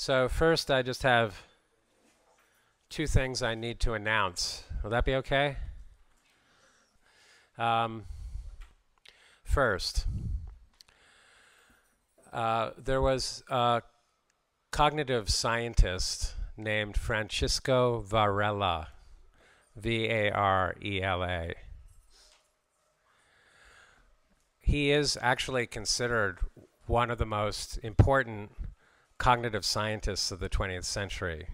So first, I just have two things I need to announce. Will that be okay? Um, first, uh, there was a cognitive scientist named Francisco Varela, V A R E L A. He is actually considered one of the most important cognitive scientists of the 20th century.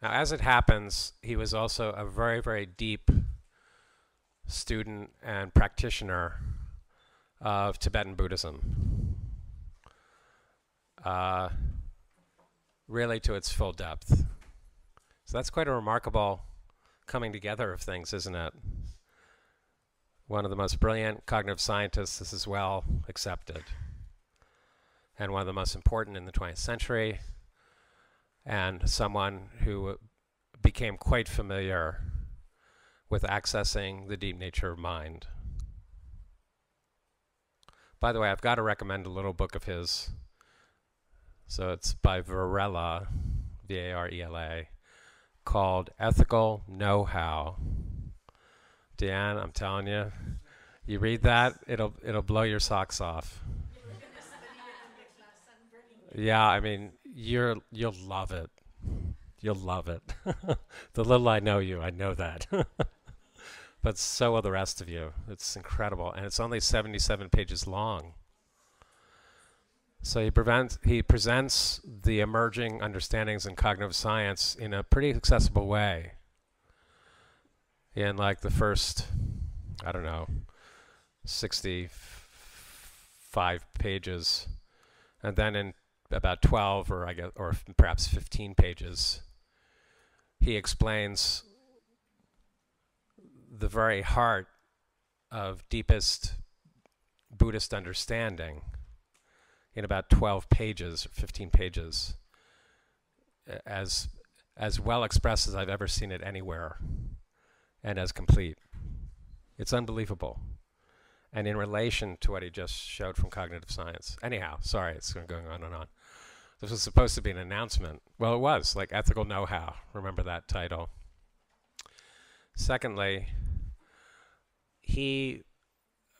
Now, as it happens, he was also a very, very deep student and practitioner of Tibetan Buddhism, uh, really to its full depth. So that's quite a remarkable coming together of things, isn't it? One of the most brilliant cognitive scientists this is well accepted, and one of the most important in the 20th century, and someone who became quite familiar with accessing the deep nature of mind. By the way, I've got to recommend a little book of his. So it's by Varela, V A R E L A, called Ethical Know How. Dan, I'm telling you, you read that, it'll it'll blow your socks off. Yeah, I mean, you're you'll love it. You'll love it. the little I know you, I know that. but so will the rest of you. It's incredible, and it's only 77 pages long. So he, prevents, he presents the emerging understandings in cognitive science in a pretty accessible way. In like the first, I don't know, 65 pages, and then in about 12 or I guess, or perhaps 15 pages, he explains the very heart of deepest Buddhist understanding in about 12 pages or 15 pages as as well expressed as I've ever seen it anywhere and as complete. It's unbelievable. And in relation to what he just showed from cognitive science. Anyhow, sorry, it's going on and on. This was supposed to be an announcement. Well, it was, like ethical know-how. Remember that title. Secondly, he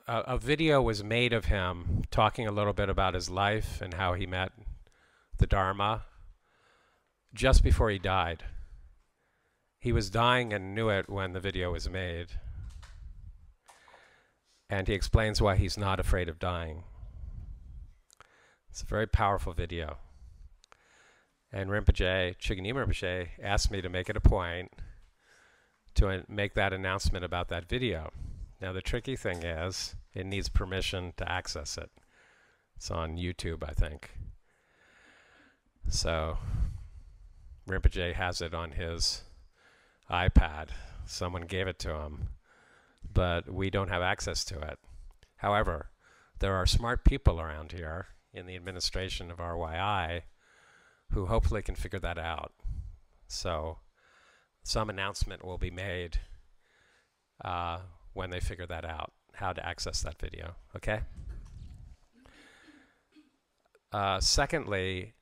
a video was made of him talking a little bit about his life and how he met the Dharma just before he died. He was dying and knew it when the video was made. And he explains why he's not afraid of dying. It's a very powerful video. And Rinpoche, Chökyi Nyima Rinpoche, asked me to make it a point to make that announcement about that video. Now, the tricky thing is it needs permission to access it. It's on YouTube, I think. So, Rinpoche has it on his iPad. Someone gave it to him, but we don't have access to it. However, there are smart people around here in the administration of RYI who hopefully can figure that out. So, some announcement will be made uh, when they figure that out, how to access that video. Okay? Uh, secondly,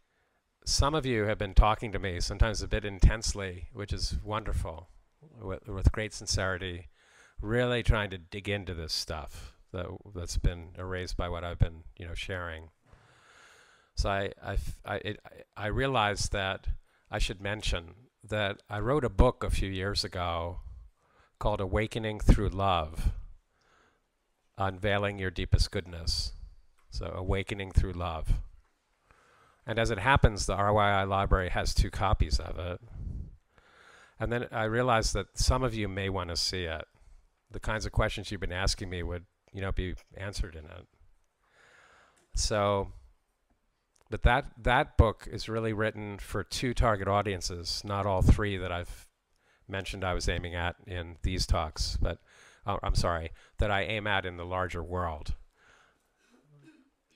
some of you have been talking to me, sometimes a bit intensely, which is wonderful, with, with great sincerity, really trying to dig into this stuff that, that's been erased by what I've been, you know, sharing. So I, I, I, it, I realized that I should mention that I wrote a book a few years ago called Awakening Through Love, Unveiling Your Deepest Goodness. So, Awakening Through Love. And as it happens, the RYI library has two copies of it. And then I realized that some of you may want to see it. The kinds of questions you've been asking me would, you know, be answered in it. So, but that that book is really written for two target audiences, not all three that I've mentioned I was aiming at in these talks, but uh, I'm sorry, that I aim at in the larger world.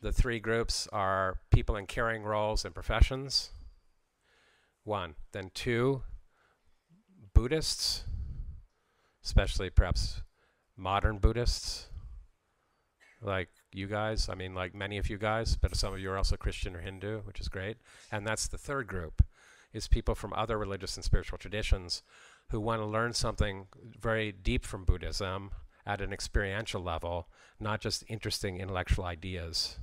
The three groups are people in caring roles and professions. One. Then two, Buddhists, especially perhaps modern Buddhists, like you guys. I mean, like many of you guys, but some of you are also Christian or Hindu, which is great. And that's the third group, is people from other religious and spiritual traditions who want to learn something very deep from Buddhism at an experiential level, not just interesting intellectual ideas.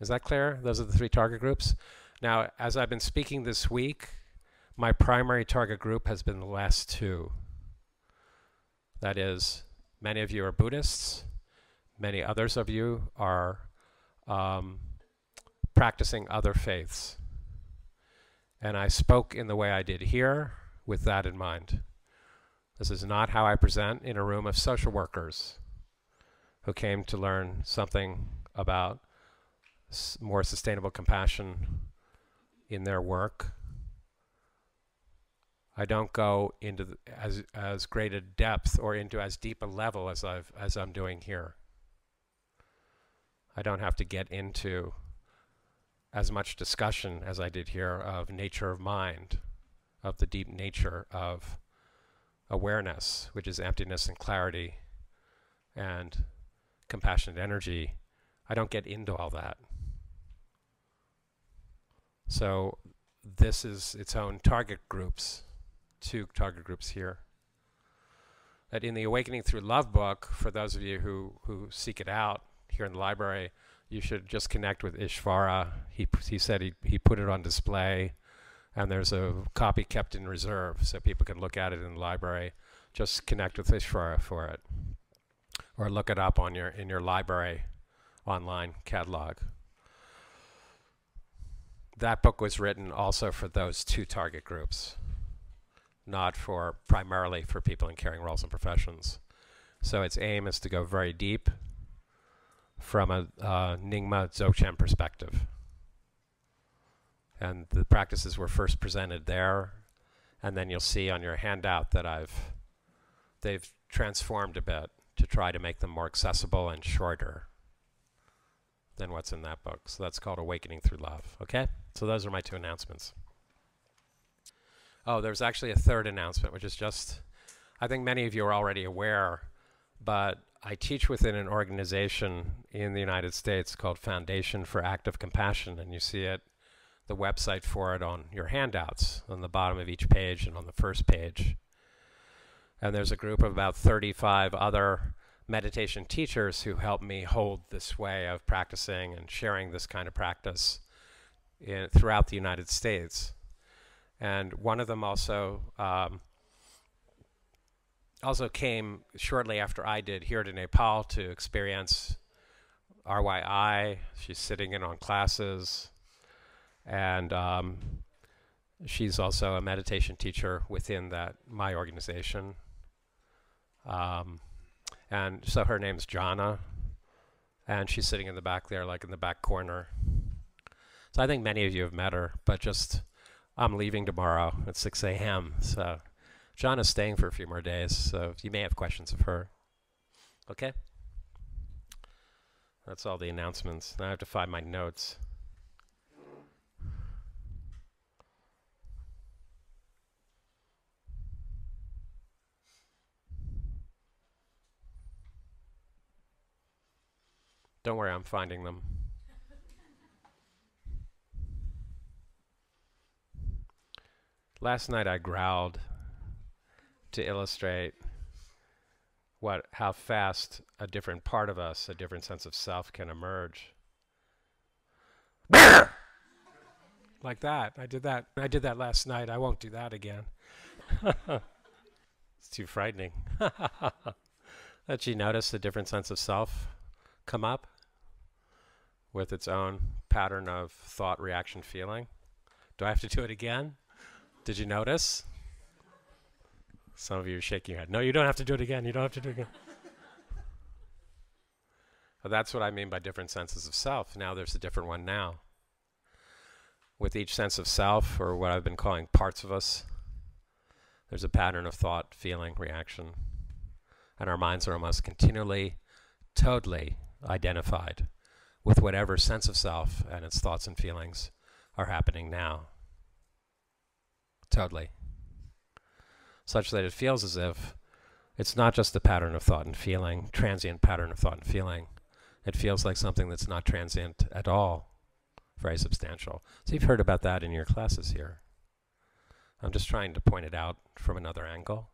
Is that clear? Those are the three target groups. Now, as I've been speaking this week, my primary target group has been the last two. That is, many of you are Buddhists, many others of you are um, practicing other faiths. And I spoke in the way I did here with that in mind. This is not how I present in a room of social workers who came to learn something about more sustainable compassion in their work. I don't go into the, as as great a depth or into as deep a level as I've as I'm doing here. I don't have to get into as much discussion as I did here of nature of mind, of the deep nature of awareness, which is emptiness and clarity and compassionate energy. I don't get into all that. So this is its own target groups, two target groups here. That in the Awakening Through Love book, for those of you who, who seek it out here in the library, you should just connect with Ishvara. He, he said he, he put it on display, and there's a copy kept in reserve so people can look at it in the library. Just connect with Ishvara for it. Or look it up on your in your library online catalog that book was written also for those two target groups, not for primarily for people in caring roles and professions. So its aim is to go very deep from a uh, Nyingma Dzogchen perspective. And the practices were first presented there, and then you'll see on your handout that I've they've transformed a bit to try to make them more accessible and shorter than what's in that book. So that's called Awakening Through Love. Okay? So those are my two announcements. Oh, there's actually a third announcement, which is just, I think many of you are already aware, but I teach within an organization in the United States called Foundation for Active Compassion, and you see it, the website for it on your handouts on the bottom of each page and on the first page. And there's a group of about 35 other meditation teachers who help me hold this way of practicing and sharing this kind of practice in, throughout the United States. And one of them also um, also came shortly after I did here to Nepal to experience RYI. She's sitting in on classes, and um, she's also a meditation teacher within that my organization. Um, and so her name's Jana, and she's sitting in the back there, like in the back corner. So I think many of you have met her, but just I'm leaving tomorrow at 6 a.m. So John is staying for a few more days, so you may have questions of her. Okay? That's all the announcements. Now I have to find my notes. Don't worry, I'm finding them. Last night I growled to illustrate what how fast a different part of us, a different sense of self can emerge. like that. I did that. I did that last night. I won't do that again. it's too frightening. Did you notice a different sense of self come up? with its own pattern of thought, reaction, feeling. Do I have to do it again? Did you notice? Some of you are shaking your head. No, you don't have to do it again. You don't have to do it again. that's what I mean by different senses of self. Now there's a different one now. With each sense of self, or what I've been calling parts of us, there's a pattern of thought, feeling, reaction. And our minds are almost continually, totally identified with whatever sense of self and its thoughts and feelings are happening now. Totally. Such that it feels as if it's not just a pattern of thought and feeling, transient pattern of thought and feeling. It feels like something that's not transient at all, very substantial. So you've heard about that in your classes here. I'm just trying to point it out from another angle.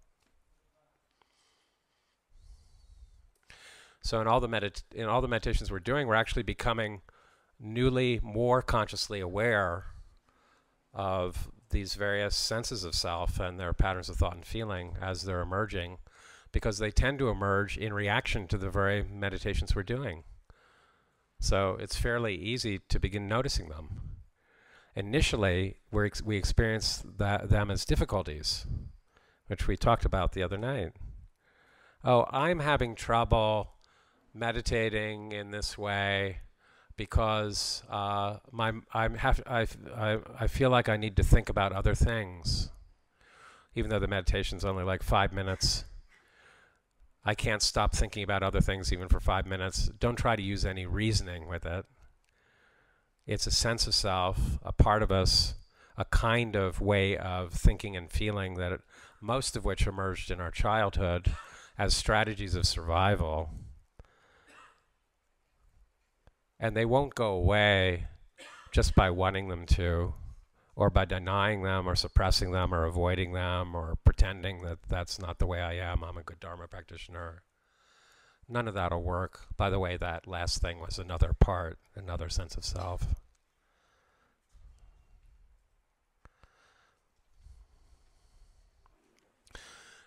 So in all the medit- in all the meditations we're doing, we're actually becoming newly more consciously aware of these various senses of self and their patterns of thought and feeling as they're emerging because they tend to emerge in reaction to the very meditations we're doing. So it's fairly easy to begin noticing them. Initially, we ex- we experience that, them as difficulties, which we talked about the other night. Oh, I'm having trouble meditating in this way because uh, my I'm have I, I I feel like I need to think about other things, even though the meditation's only like five minutes. I can't stop thinking about other things even for five minutes. Don't try to use any reasoning with it. It's a sense of self, a part of us, a kind of way of thinking and feeling that it, most of which emerged in our childhood as strategies of survival and they won't go away just by wanting them to, or by denying them, or suppressing them, or avoiding them, or pretending that that's not the way I am. I'm a good Dharma practitioner. None of that'll work. By the way, that last thing was another part, another sense of self.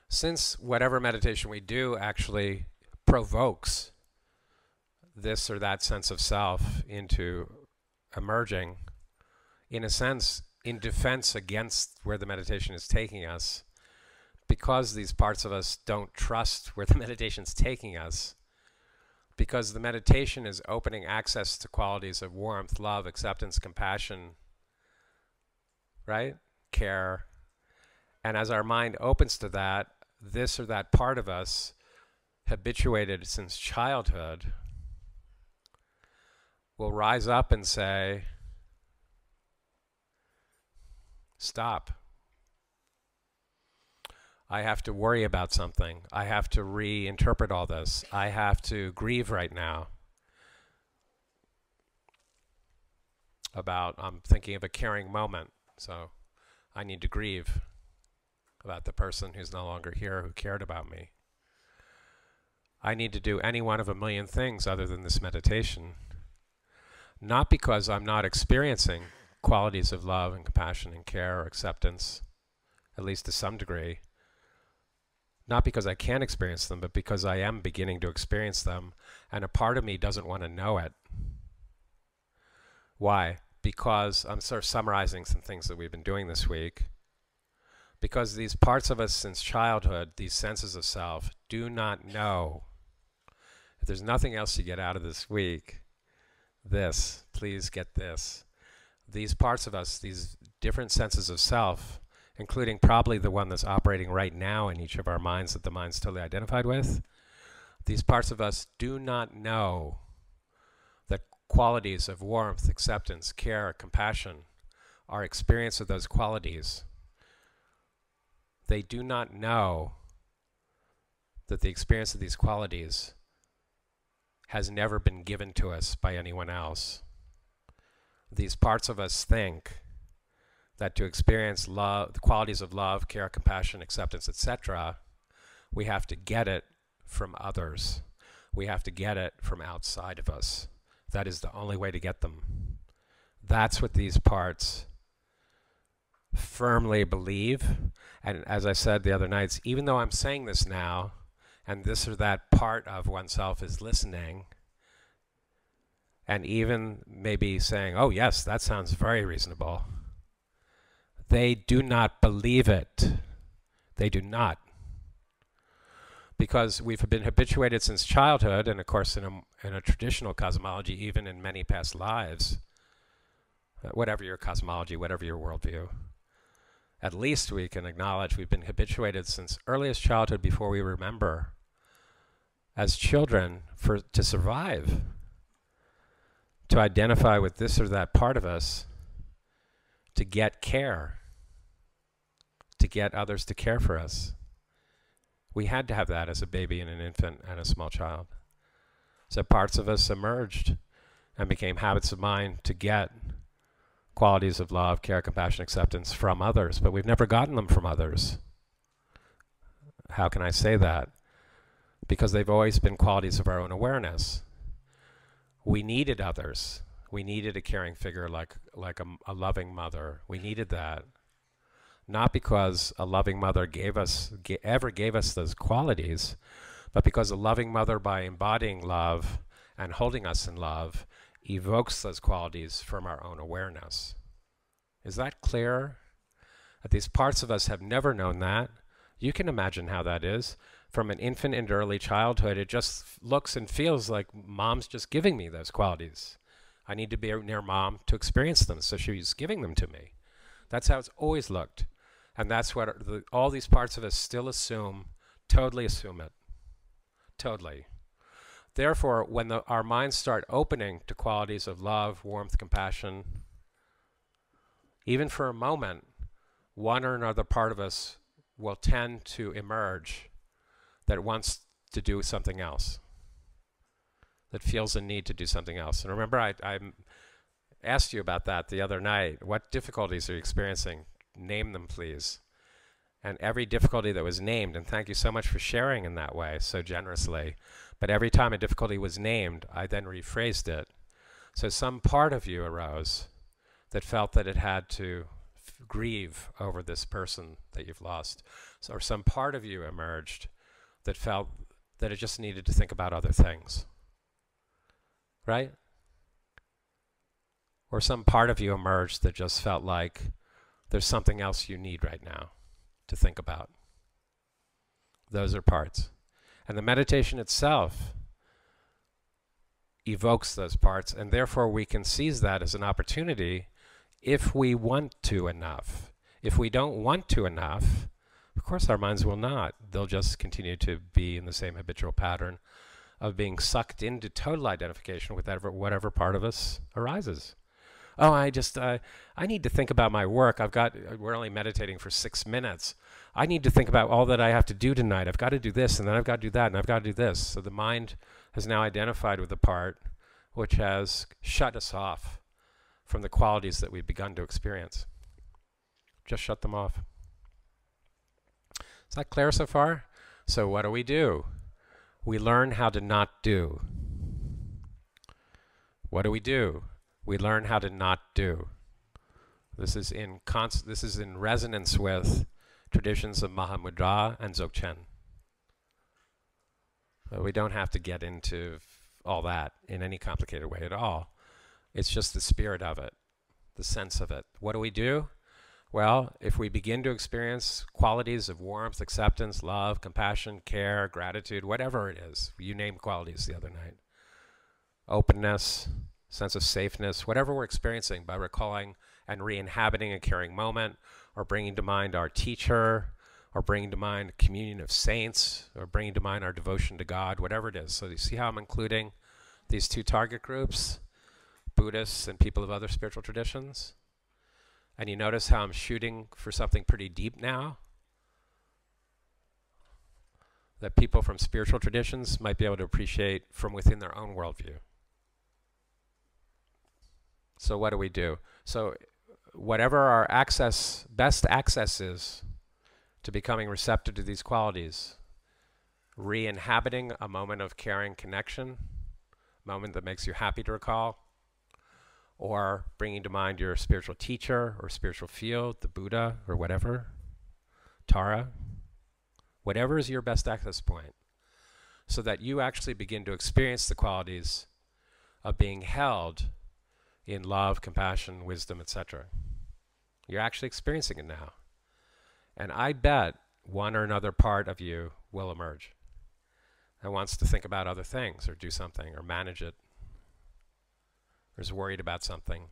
Since whatever meditation we do actually provokes this or that sense of self into emerging, in a sense, in defense against where the meditation is taking us, because these parts of us don't trust where the meditation is taking us, because the meditation is opening access to qualities of warmth, love, acceptance, compassion, right? Care. And as our mind opens to that, this or that part of us, habituated since childhood, will rise up and say, Stop. I have to worry about something. I have to reinterpret all this. I have to grieve right now about, I'm thinking of a caring moment. So I need to grieve about the person who's no longer here who cared about me. I need to do any one of a million things other than this meditation not because I'm not experiencing qualities of love and compassion and care or acceptance, at least to some degree, not because I can't experience them, but because I am beginning to experience them, and a part of me doesn't want to know it. Why? Because I'm sort of summarizing some things that we've been doing this week. Because these parts of us since childhood, these senses of self, do not know. If there's nothing else you get out of this week, this, please get this. These parts of us, these different senses of self, including probably the one that's operating right now in each of our minds that the mind's totally identified with, these parts of us do not know that qualities of warmth, acceptance, care, compassion, our experience of those qualities, they do not know that the experience of these qualities has never been given to us by anyone else. These parts of us think that to experience love, the qualities of love, care, compassion, acceptance, etc., we have to get it from others. We have to get it from outside of us. That is the only way to get them. That's what these parts firmly believe. And as I said the other nights, even though I'm saying this now, and this or that part of oneself is listening and even maybe saying, oh, yes, that sounds very reasonable. They do not believe it. They do not. Because we've been habituated since childhood, and of course, in a, in a traditional cosmology, even in many past lives, uh, whatever your cosmology, whatever your worldview, at least we can acknowledge we've been habituated since earliest childhood before we remember as children for to survive to identify with this or that part of us to get care to get others to care for us. We had to have that as a baby and an infant and a small child. So parts of us emerged and became habits of mind to get qualities of love, care, compassion, acceptance from others, but we've never gotten them from others. How can I say that? Because they've always been qualities of our own awareness. We needed others. We needed a caring figure like, like a, a loving mother. We needed that. Not because a loving mother gave us, ever gave us those qualities, but because a loving mother, by embodying love and holding us in love, evokes those qualities from our own awareness. Is that clear? That these parts of us have never known that. You can imagine how that is. From an infant into early childhood, it just looks and feels like mom's just giving me those qualities. I need to be near mom to experience them, so she's giving them to me. That's how it's always looked. And that's what the, all these parts of us still assume, totally assume it. Totally. Therefore, when the, our minds start opening to qualities of love, warmth, compassion, even for a moment, one or another part of us will tend to emerge that wants to do something else, that feels a need to do something else. And remember, I, I asked you about that the other night. What difficulties are you experiencing? Name them, please. And every difficulty that was named, and thank you so much for sharing in that way so generously. But every time a difficulty was named, I then rephrased it. So some part of you arose that felt that it had to grieve over this person that you've lost. So, or some part of you emerged that felt that it just needed to think about other things. Right? Or some part of you emerged that just felt like there's something else you need right now to think about. Those are parts. And the meditation itself evokes those parts, and therefore we can seize that as an opportunity if we want to enough. If we don't want to enough, of course our minds will not. They'll just continue to be in the same habitual pattern of being sucked into total identification with whatever, whatever part of us arises. Oh, I just, uh, I need to think about my work. I've got, we're only meditating for six minutes. I need to think about all that I have to do tonight. I've got to do this, and then I've got to do that, and I've got to do this. So the mind has now identified with the part which has shut us off from the qualities that we've begun to experience. Just shut them off. Is that clear so far? So what do we do? We learn how to not do. What do we do? We learn how to not do. This is in this is in resonance with traditions of Mahamudra and Dzogchen. we don't have to get into all that in any complicated way at all. It's just the spirit of it, the sense of it. What do we do? Well, if we begin to experience qualities of warmth, acceptance, love, compassion, care, gratitude, whatever it is, you named qualities the other night, openness, sense of safeness, whatever we're experiencing by recalling and re inhabiting a caring moment or bringing to mind our teacher, or bringing to mind communion of saints, or bringing to mind our devotion to God, whatever it is. So you see how I'm including these two target groups, Buddhists and people of other spiritual traditions? And you notice how I'm shooting for something pretty deep now? That people from spiritual traditions might be able to appreciate from within their own worldview. So what do we do? So whatever our access, best access is to becoming receptive to these qualities, re inhabiting a moment of caring connection, moment that makes you happy to recall, or bringing to mind your spiritual teacher or spiritual field, the Buddha or whatever, Tara, whatever is your best access point, so that you actually begin to experience the qualities of being held in love, compassion, wisdom, etc. You're actually experiencing it now. And I bet one or another part of you will emerge that wants to think about other things or do something or manage it or is worried about something.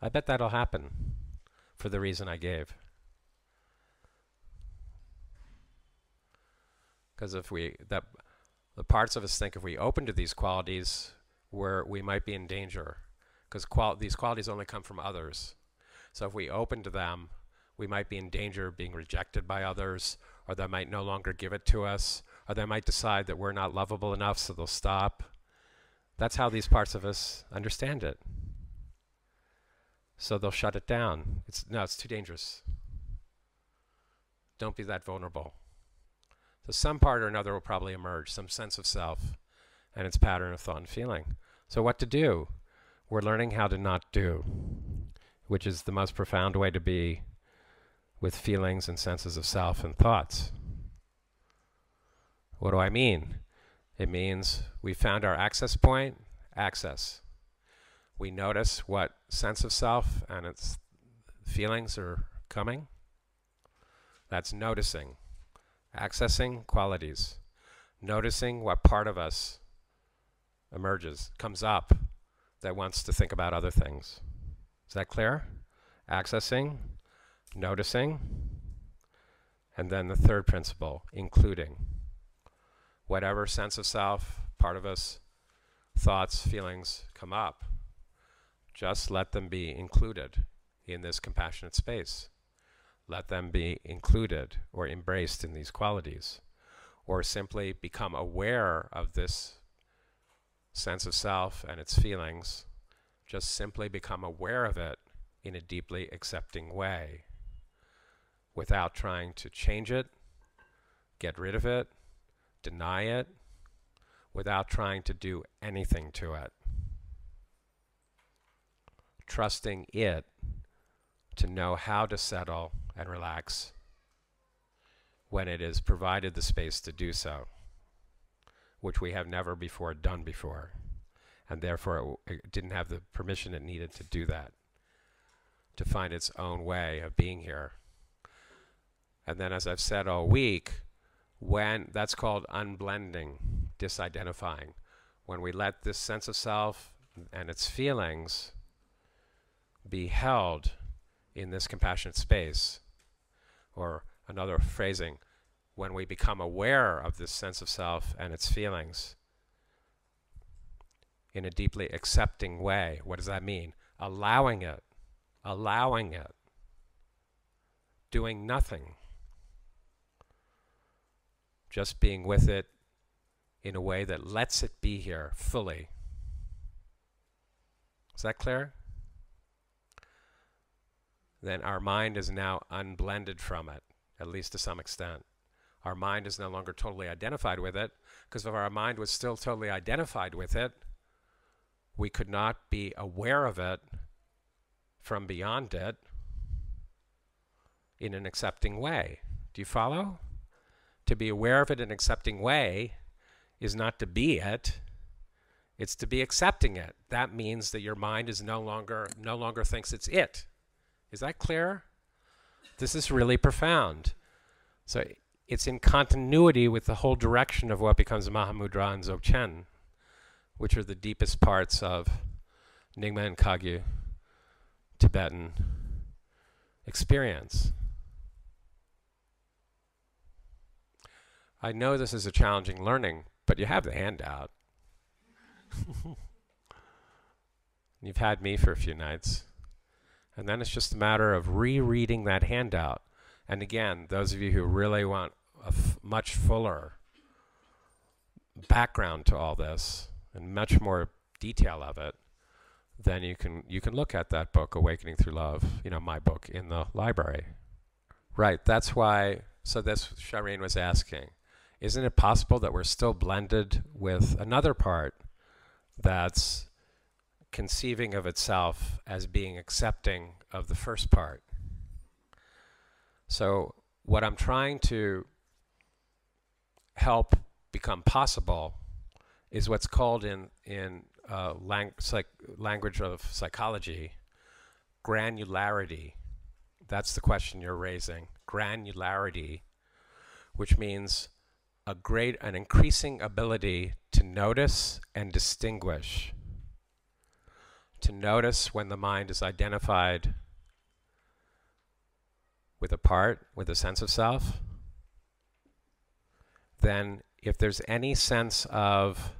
I bet that'll happen for the reason I gave. Because if we, that, the parts of us think if we open to these qualities, where we might be in danger because qual these qualities only come from others. So if we open to them, we might be in danger of being rejected by others, or they might no longer give it to us, or they might decide that we're not lovable enough, so they'll stop. That's how these parts of us understand it. So they'll shut it down. It's no, it's too dangerous. Don't be that vulnerable. So some part or another will probably emerge, some sense of self and its pattern of thought and feeling. So what to do? We're learning how to not do, which is the most profound way to be with feelings and senses of self and thoughts. What do I mean? It means we found our access point, access. We notice what sense of self and its feelings are coming. That's noticing, accessing qualities, noticing what part of us emerges, comes up that wants to think about other things. Is that clear? Accessing, noticing, and then the third principle, including. Whatever sense of self, part of us, thoughts, feelings come up, just let them be included in this compassionate space. Let them be included or embraced in these qualities, or simply become aware of this sense of self and its feelings. Just simply become aware of it in a deeply accepting way without trying to change it, get rid of it, deny it, without trying to do anything to it. Trusting it to know how to settle and relax when it is provided the space to do so, which we have never before done before, and therefore it, it didn't have the permission it needed to do that, to find its own way of being here. And then, as I've said all week, when that's called unblending, disidentifying, when we let this sense of self and its feelings be held in this compassionate space, or another phrasing, when we become aware of this sense of self and its feelings in a deeply accepting way. What does that mean? Allowing it, allowing it, doing nothing just being with it in a way that lets it be here fully. Is that clear? Then our mind is now unblended from it, at least to some extent. Our mind is no longer totally identified with it, because if our mind was still totally identified with it, we could not be aware of it from beyond it in an accepting way. Do you follow? to be aware of it in an accepting way is not to be it it's to be accepting it that means that your mind is no longer no longer thinks it's it is that clear this is really profound so it's in continuity with the whole direction of what becomes mahamudra and dzogchen which are the deepest parts of nyingma and kagyu tibetan experience I know this is a challenging learning, but you have the handout. You've had me for a few nights. And then it's just a matter of rereading that handout. And again, those of you who really want a much fuller background to all this and much more detail of it, then you can you can look at that book, Awakening Through Love, you know, my book in the library. Right, that's why so this Shireen was asking isn't it possible that we're still blended with another part that's conceiving of itself as being accepting of the first part? So, what I'm trying to help become possible is what's called in in uh, lang- psych- language of psychology granularity. That's the question you're raising. Granularity, which means a great an increasing ability to notice and distinguish to notice when the mind is identified with a part with a sense of self then if there's any sense of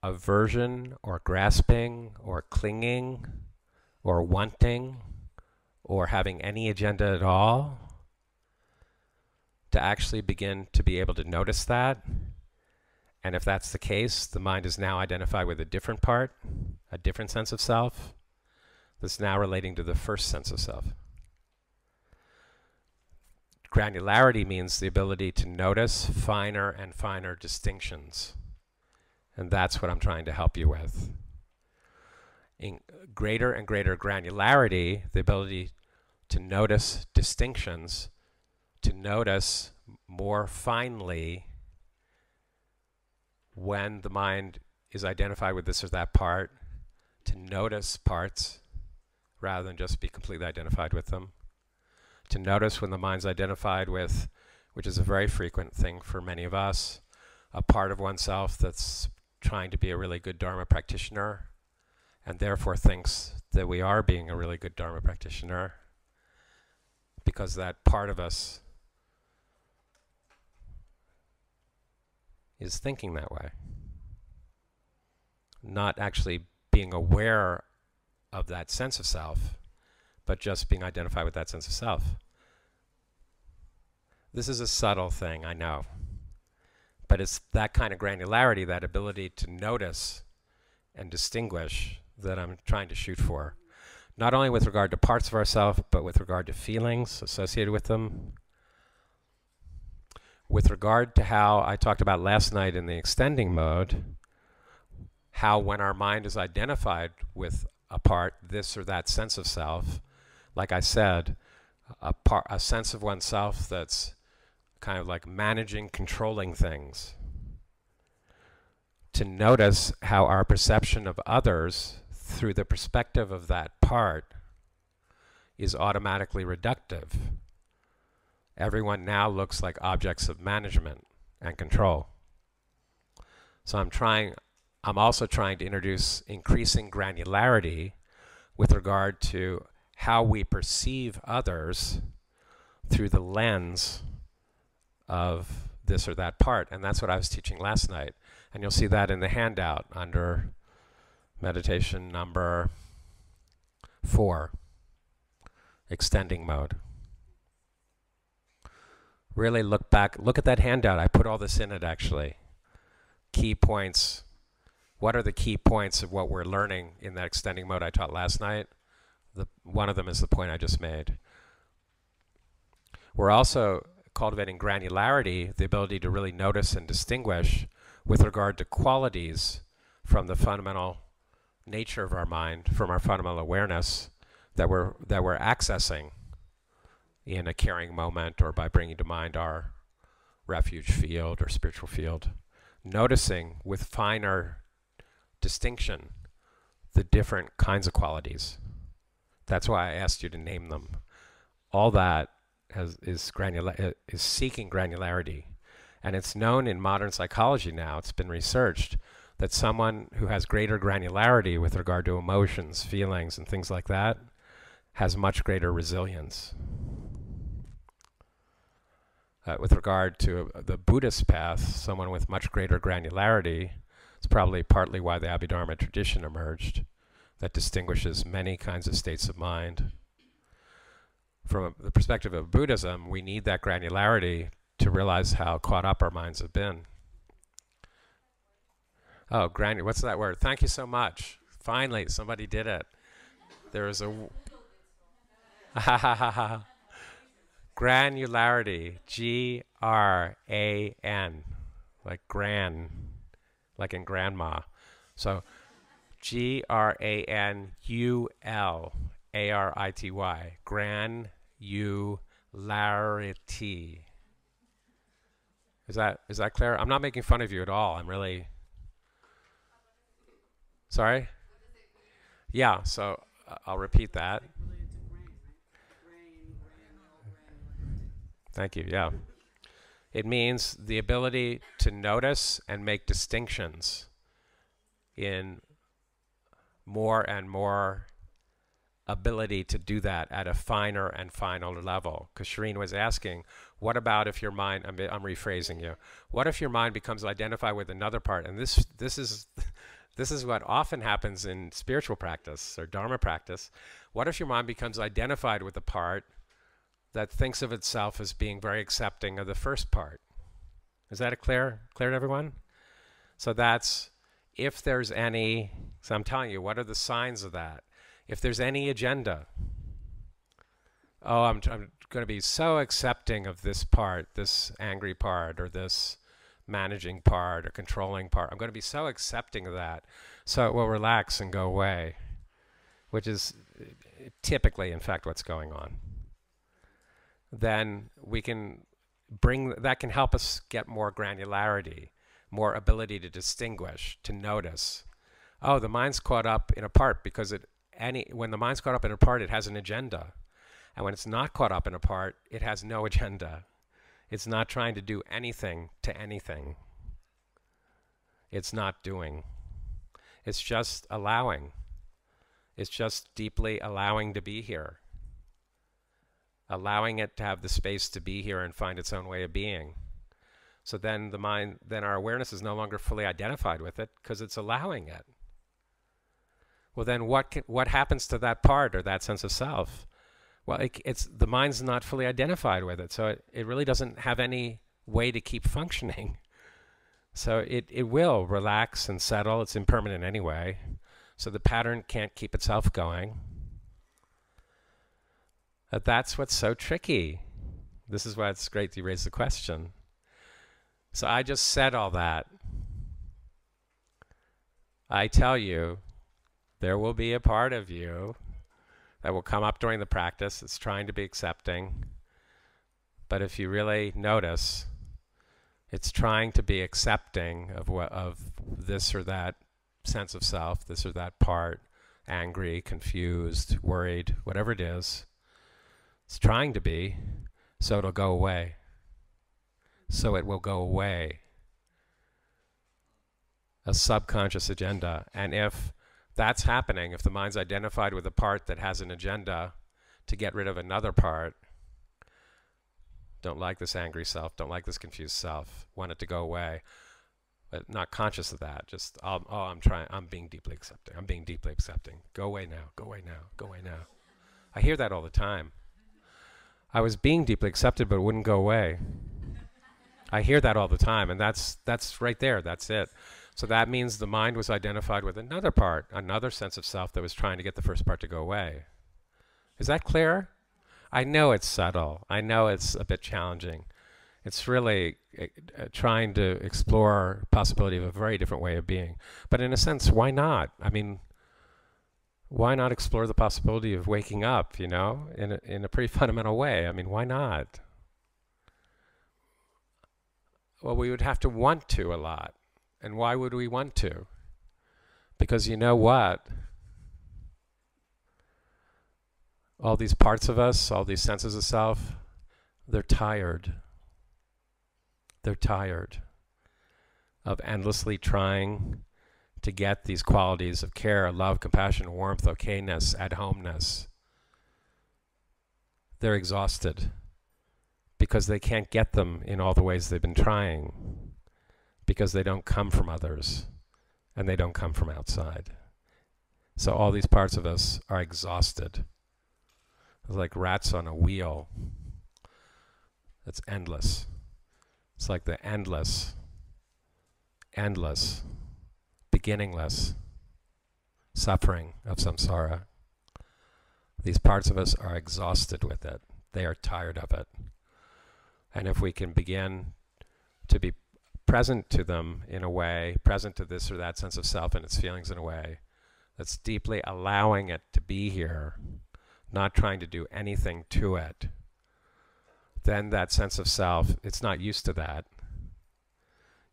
aversion or grasping or clinging or wanting or having any agenda at all to actually begin to be able to notice that And if that's the case, the mind is now identified with a different part, a different sense of self, that's now relating to the first sense of self. Granularity means the ability to notice finer and finer distinctions. And that's what I'm trying to help you with. In greater and greater granularity, the ability to notice distinctions, to notice more finely when the mind is identified with this or that part, to notice parts rather than just be completely identified with them. To notice when the mind's identified with, which is a very frequent thing for many of us, a part of oneself that's trying to be a really good Dharma practitioner and therefore thinks that we are being a really good Dharma practitioner because that part of us is thinking that way. Not actually being aware of that sense of self, but just being identified with that sense of self. This is a subtle thing, I know. But it's that kind of granularity, that ability to notice and distinguish that I'm trying to shoot for. Not only with regard to parts of ourself, but with regard to feelings associated with them. With regard to how I talked about last night in the extending mode, how when our mind is identified with a part, this or that sense of self, like I said, a, a sense of oneself that's kind of like managing, controlling things. To notice how our perception of others through the perspective of that part is automatically reductive. Everyone now looks like objects of management and control. So I'm trying, I'm also trying to introduce increasing granularity with regard to how we perceive others through the lens of this or that part. And that's what I was teaching last night. And you'll see that in the handout under meditation number four, extending mode. Really look back, look at that handout. I put all this in it actually. Key points. What are the key points of what we're learning in that extending mode I taught last night? The, one of them is the point I just made. We're also cultivating granularity, the ability to really notice and distinguish with regard to qualities from the fundamental nature of our mind, from our fundamental awareness that we're that we're accessing in a caring moment or by bringing to mind our refuge field or spiritual field, noticing with finer distinction the different kinds of qualities. That's why I asked you to name them. All that has, is, granular, is seeking granularity. And it's known in modern psychology now, it's been researched, that someone who has greater granularity with regard to emotions, feelings, and things like that has much greater resilience. Uh, with regard to uh, the Buddhist path, someone with much greater granularity, it's probably partly why the Abhidharma tradition emerged that distinguishes many kinds of states of mind from a, the perspective of Buddhism, we need that granularity to realize how caught up our minds have been. Oh, granular. What's that word? Thank you so much. Finally, somebody did it. There is a granularity. G R A N, like gran, like in grandma. So G R A N U L A R I T Y. Gran Larity. Is that is that clear? I'm not making fun of you at all. I'm really Sorry? Yeah, so uh, I'll repeat that. Thank you. Yeah. It means the ability to notice and make distinctions in more and more ability to do that at a finer and finer level. Because Shireen was asking, what about if your mind, I'm, I'm rephrasing you, what if your mind becomes identified with another part? And this, this, is, this is what often happens in spiritual practice or Dharma practice. What if your mind becomes identified with a part that thinks of itself as being very accepting of the first part? Is that clear? Clear to everyone? So that's if there's any, so I'm telling you, what are the signs of that? If there's any agenda, oh, I'm, I'm going to be so accepting of this part, this angry part, or this managing part, or controlling part. I'm going to be so accepting of that. So it will relax and go away, which is typically, in fact, what's going on. Then we can bring that can help us get more granularity, more ability to distinguish, to notice. Oh, the mind's caught up in a part because it any when the mind's caught up in a part, it has an agenda. And when it's not caught up in a part, it has no agenda. It's not trying to do anything to anything. It's not doing. It's just allowing. It's just deeply allowing to be here. Allowing it to have the space to be here and find its own way of being. So then the mind, then our awareness is no longer fully identified with it because it's allowing it. Well, then what can, what happens to that part or that sense of self? Well, it, it's the mind's not fully identified with it, so it, it really doesn't have any way to keep functioning. So it, it will relax and settle. It's impermanent anyway. So the pattern can't keep itself going. But that's what's so tricky. This is why it's great you raise the question. So I just said all that. I tell you, there will be a part of you that will come up during the practice that's trying to be accepting. But if you really notice, it's trying to be accepting of what of this or that sense of self, this or that part, angry, confused, worried, whatever it is. It's trying to be, so it'll go away. So it will go away. A subconscious agenda. And if that's happening, if the mind's identified with a part that has an agenda to get rid of another part, don't like this angry self, don't like this confused self, want it to go away, but not conscious of that. Just, oh, oh, I'm trying, I'm being deeply accepting. I'm being deeply accepting. Go away now, go away now, go away now. I hear that all the time. I was being deeply accepted, but it wouldn't go away. I hear that all the time, and that's that's right there. That's it. So that means the mind was identified with another part, another sense of self that was trying to get the first part to go away. Is that clear? I know it's subtle. I know it's a bit challenging. It's really uh, trying to explore possibility of a very different way of being. But in a sense, why not? I mean, why not explore the possibility of waking up, you know, in a, in a pretty fundamental way? I mean, why not? Well, we would have to want to a lot. And why would we want to? Because you know what? all these parts of us, all these senses of self, they're tired. They're tired of endlessly trying to get these qualities of care, love, compassion, warmth, okayness, at homeness. They're exhausted because they can't get them in all the ways they've been trying, because they don't come from others and they don't come from outside. So all these parts of us are exhausted it's like rats on a wheel. It's endless. It's like the endless, endless, beginningless suffering of samsara. These parts of us are exhausted with it. They are tired of it. And if we can begin to be present to them in a way, present to this or that sense of self and its feelings in a way that's deeply allowing it to be here not trying to do anything to it, then that sense of self, it's not used to that.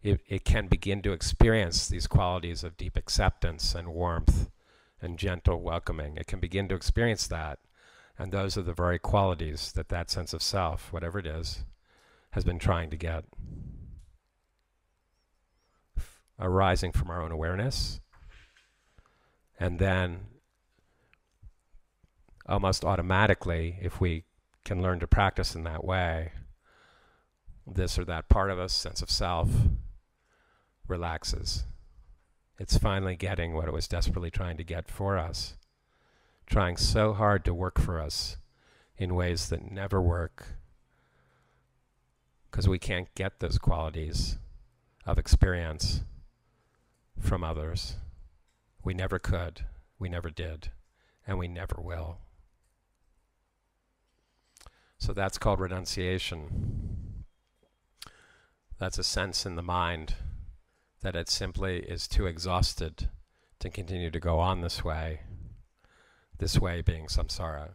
It, it can begin to experience these qualities of deep acceptance and warmth and gentle welcoming. It can begin to experience that. And those are the very qualities that that sense of self, whatever it is, has been trying to get. Arising from our own awareness, and then almost automatically, if we can learn to practice in that way, this or that part of us, sense of self, relaxes. It's finally getting what it was desperately trying to get for us, trying so hard to work for us in ways that never work because we can't get those qualities of experience from others. We never could, we never did, and we never will. So that's called renunciation. That's a sense in the mind that it simply is too exhausted to continue to go on this way, this way being samsara.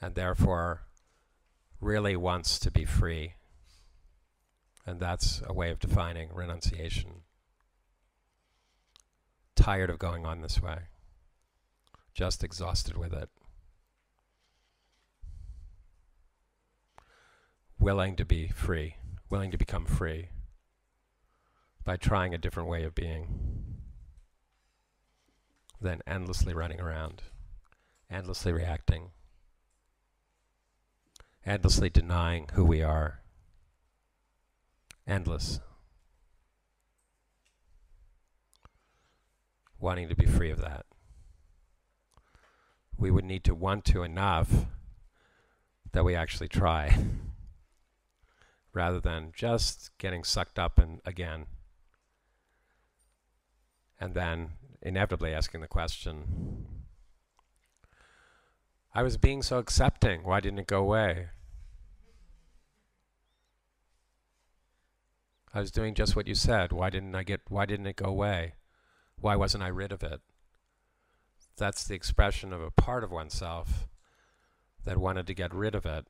And therefore, really wants to be free. And that's a way of defining renunciation. Tired of going on this way, just exhausted with it. Willing to be free, willing to become free by trying a different way of being than endlessly running around, endlessly reacting endlessly denying who we are. Endless. Wanting to be free of that. We would need to want to enough that we actually try rather than just getting sucked up and again and then inevitably asking the question I was being so accepting. Why didn't it go away? I was doing just what you said. Why didn't I get why didn't it go away? Why wasn't I rid of it? That's the expression of a part of oneself that wanted to get rid of it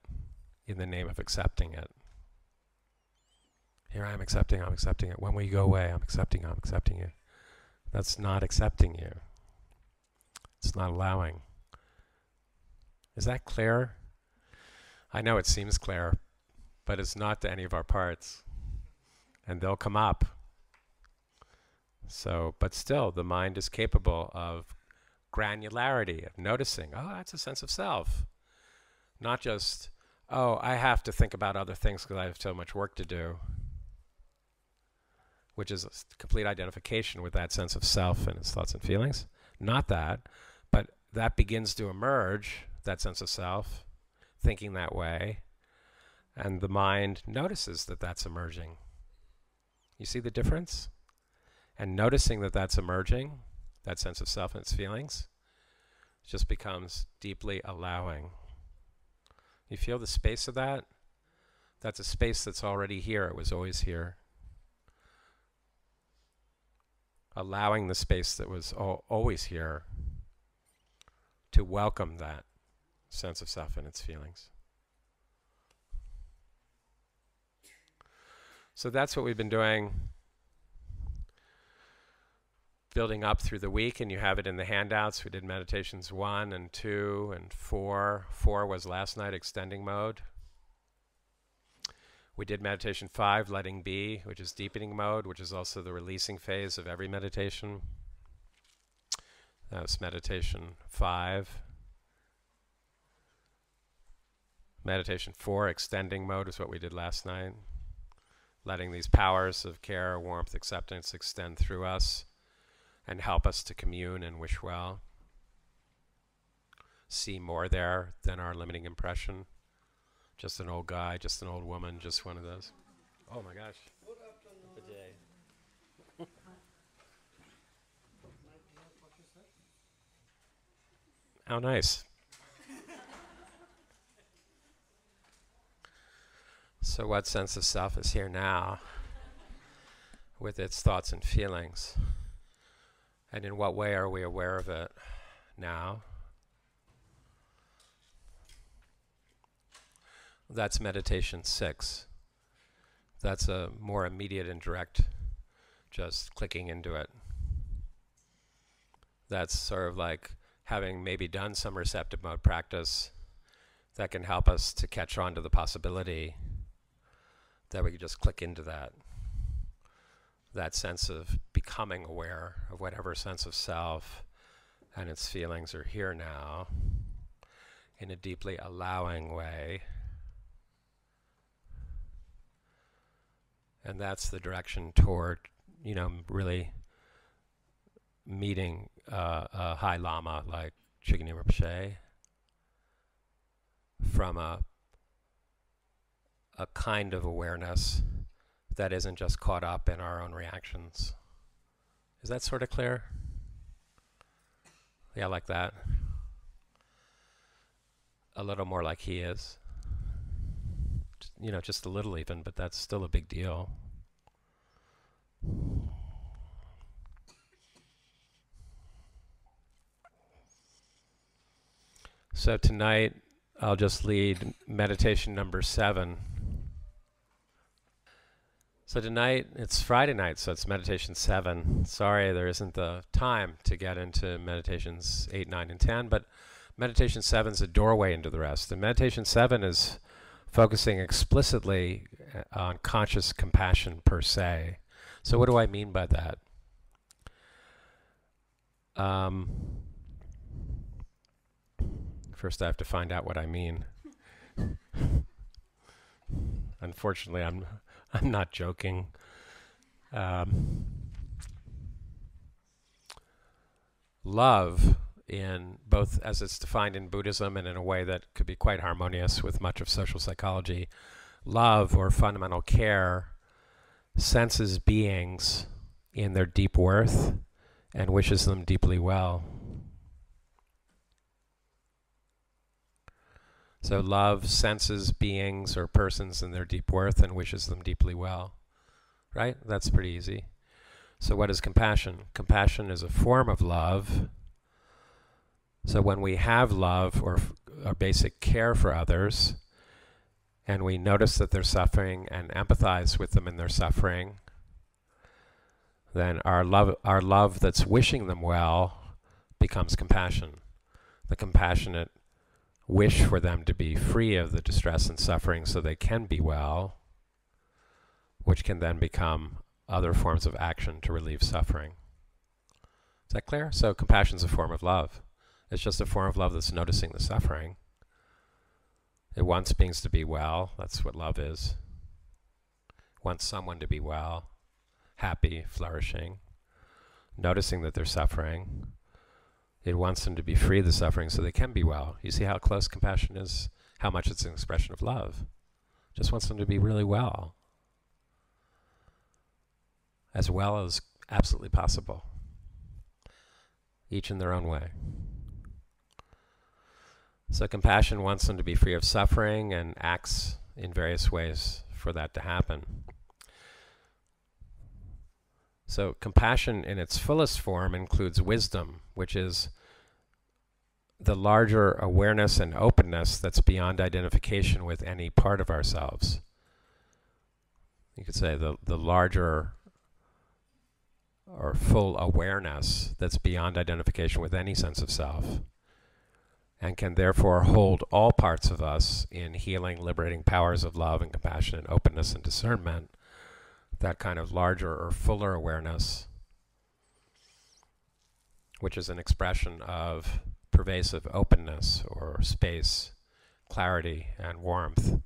in the name of accepting it. Here I am accepting, I'm accepting it. When will you go away? I'm accepting, I'm accepting you. That's not accepting you. It's not allowing. Is that clear? I know it seems clear, but it's not to any of our parts. And they'll come up. So, but still, the mind is capable of granularity, of noticing, oh, that's a sense of self. Not just, oh, I have to think about other things because I have so much work to do, which is a complete identification with that sense of self and its thoughts and feelings. Not that, but that begins to emerge that sense of self, thinking that way, and the mind notices that that's emerging. You see the difference? And noticing that that's emerging, that sense of self and its feelings, just becomes deeply allowing. You feel the space of that? That's a space that's already here. It was always here. Allowing the space that was al always here to welcome that sense of self and its feelings. So that's what we've been doing, building up through the week, and you have it in the handouts. We did meditations one and two and four. Four was last night, extending mode. We did meditation five, letting be, which is deepening mode, which is also the releasing phase of every meditation. That was meditation five. Meditation four, extending mode, is what we did last night. Letting these powers of care, warmth, acceptance extend through us and help us to commune and wish well. See more there than our limiting impression. Just an old guy, just an old woman, just one of those. Oh my gosh. How nice. So, what sense of self is here now with its thoughts and feelings? And in what way are we aware of it now? That's meditation six. That's a more immediate and direct, just clicking into it. That's sort of like having maybe done some receptive mode practice that can help us to catch on to the possibility that we could just click into that that sense of becoming aware of whatever sense of self and its feelings are here now in a deeply allowing way. And that's the direction toward, you know, really meeting uh, a High Lama like Chökyi Nyima Rinpoche from a a kind of awareness that isn't just caught up in our own reactions. Is that sort of clear? Yeah, like that. A little more like he is. You know, just a little even, but that's still a big deal. So tonight, I'll just lead meditation number seven. So tonight, it's Friday night, so it's meditation seven. Sorry, there isn't the time to get into meditations eight, nine, and ten, but meditation seven is a doorway into the rest. And meditation seven is focusing explicitly uh, on conscious compassion per se. So, what do I mean by that? Um, first, I have to find out what I mean. Unfortunately, I'm I'm not joking. Um, love, in both as it's defined in Buddhism and in a way that could be quite harmonious with much of social psychology, love or fundamental care senses beings in their deep worth and wishes them deeply well. So love senses beings or persons in their deep worth and wishes them deeply well. Right? That's pretty easy. So what is compassion? Compassion is a form of love. So when we have love or, or basic care for others, and we notice that they're suffering and empathize with them in their suffering, then our love, our love that's wishing them well becomes compassion. The compassionate wish for them to be free of the distress and suffering so they can be well, which can then become other forms of action to relieve suffering. Is that clear? So compassion is a form of love. It's just a form of love that's noticing the suffering. It wants beings to be well. That's what love is. It wants someone to be well, happy, flourishing, noticing that they're suffering, it wants them to be free of the suffering so they can be well. You see how close compassion is, how much it's an expression of love. Just wants them to be really well. As well as absolutely possible. Each in their own way. So compassion wants them to be free of suffering and acts in various ways for that to happen. So, compassion in its fullest form includes wisdom, which is the larger awareness and openness that's beyond identification with any part of ourselves. You could say the, the larger or full awareness that's beyond identification with any sense of self and can therefore hold all parts of us in healing, liberating powers of love and compassion and openness and discernment that kind of larger or fuller awareness, which is an expression of pervasive openness or space, clarity, and warmth.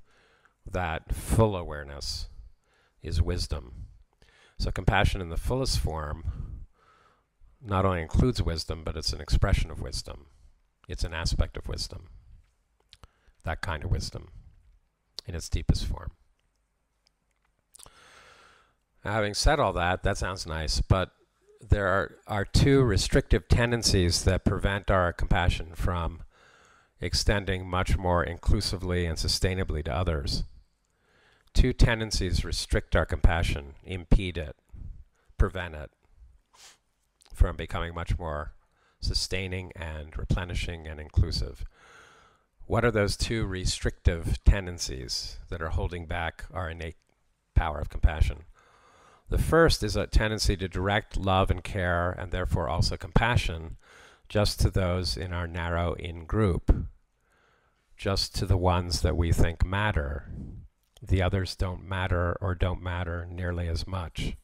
That full awareness is wisdom. So, compassion in the fullest form not only includes wisdom, but it's an expression of wisdom. It's an aspect of wisdom. That kind of wisdom in its deepest form. Having said all that, that sounds nice, but there are, are two restrictive tendencies that prevent our compassion from extending much more inclusively and sustainably to others. Two tendencies restrict our compassion, impede it, prevent it from becoming much more sustaining and replenishing and inclusive. What are those two restrictive tendencies that are holding back our innate power of compassion? The first is a tendency to direct love and care, and therefore also compassion, just to those in our narrow in group, just to the ones that we think matter. The others don't matter or don't matter nearly as much.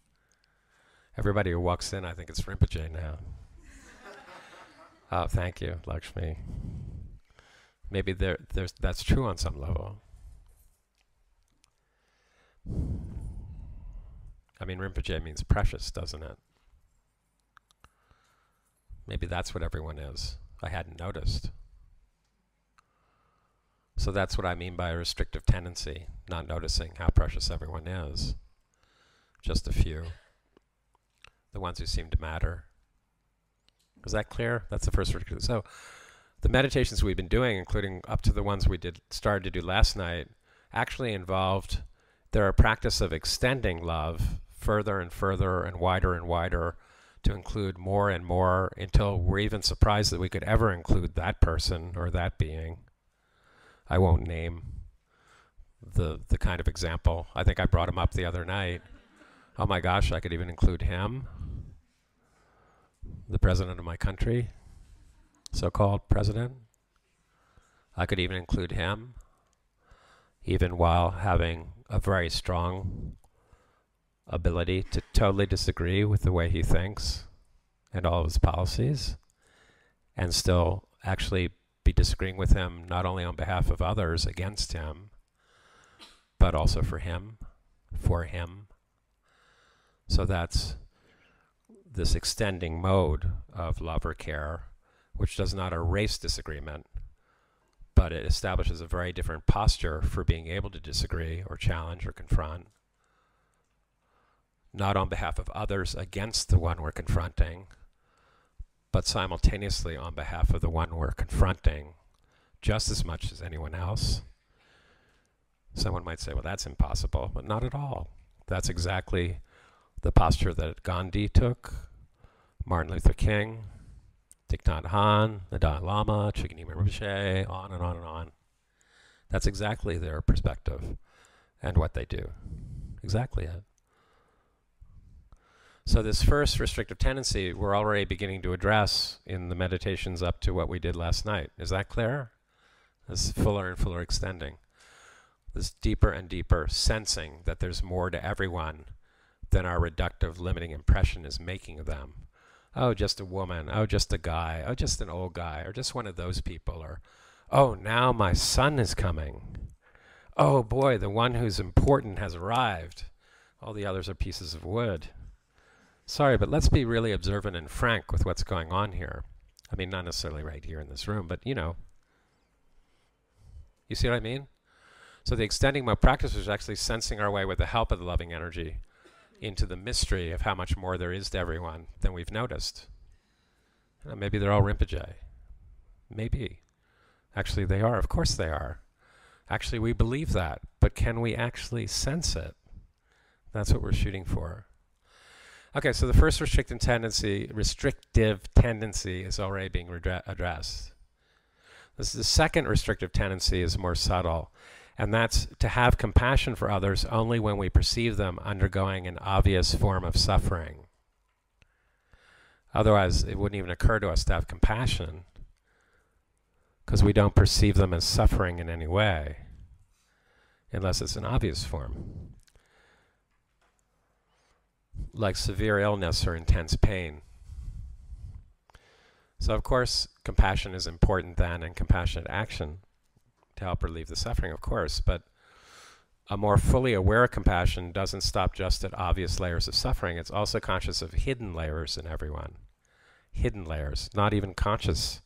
Everybody who walks in, I think it's Rinpoche now. oh, thank you, Lakshmi. Maybe there, there's, that's true on some level. I mean, Rinpoche means precious, doesn't it? Maybe that's what everyone is. I hadn't noticed. So that's what I mean by a restrictive tendency, not noticing how precious everyone is. just a few. The ones who seem to matter. Is that clear? That's the first restriction. So the meditations we've been doing, including up to the ones we did started to do last night, actually involved there are practice of extending love further and further and wider and wider to include more and more until we're even surprised that we could ever include that person or that being. I won't name the the kind of example. I think I brought him up the other night. Oh my gosh, I could even include him, the president of my country, so-called president. I could even include him, even while having a very strong ability to totally disagree with the way he thinks and all of his policies, and still actually be disagreeing with him not only on behalf of others against him, but also for him, for him. So that's this extending mode of love or care, which does not erase disagreement, but it establishes a very different posture for being able to disagree or challenge or confront, not on behalf of others against the one we're confronting, but simultaneously on behalf of the one we're confronting just as much as anyone else. Someone might say, well, that's impossible, but not at all. That's exactly the posture that Gandhi took, Martin Luther King, Thich Nhat Hanh, the Dalai Lama, Chökyi Nyima Rinpoche, on and on and on. That's exactly their perspective and what they do. Exactly it. So this first restrictive tendency we're already beginning to address in the meditations up to what we did last night. Is that clear? This fuller and fuller extending. This deeper and deeper sensing that there's more to everyone than our reductive limiting impression is making of them oh, just a woman, oh, just a guy, oh, just an old guy, or just one of those people, or oh, now my son is coming. Oh boy, the one who's important has arrived. All the others are pieces of wood. Sorry, but let's be really observant and frank with what's going on here. I mean, not necessarily right here in this room, but you know. You see what I mean? So the extending mode practice is actually sensing our way with the help of the loving energy into the mystery of how much more there is to everyone than we've noticed. Know, maybe they're all Rinpoche. Maybe. Actually, they are. Of course, they are. Actually, we believe that. But can we actually sense it? That's what we're shooting for. Okay, so the first restrictive tendency, restrictive tendency, is already being addressed. This is the second restrictive tendency is more subtle, and that's to have compassion for others only when we perceive them undergoing an obvious form of suffering. Otherwise, it wouldn't even occur to us to have compassion because we don't perceive them as suffering in any way unless it's an obvious form. Like severe illness or intense pain. So, of course, compassion is important then and compassionate action to help relieve the suffering, of course, but a more fully aware compassion doesn't stop just at obvious layers of suffering. It's also conscious of hidden layers in everyone. Hidden layers, not even conscious.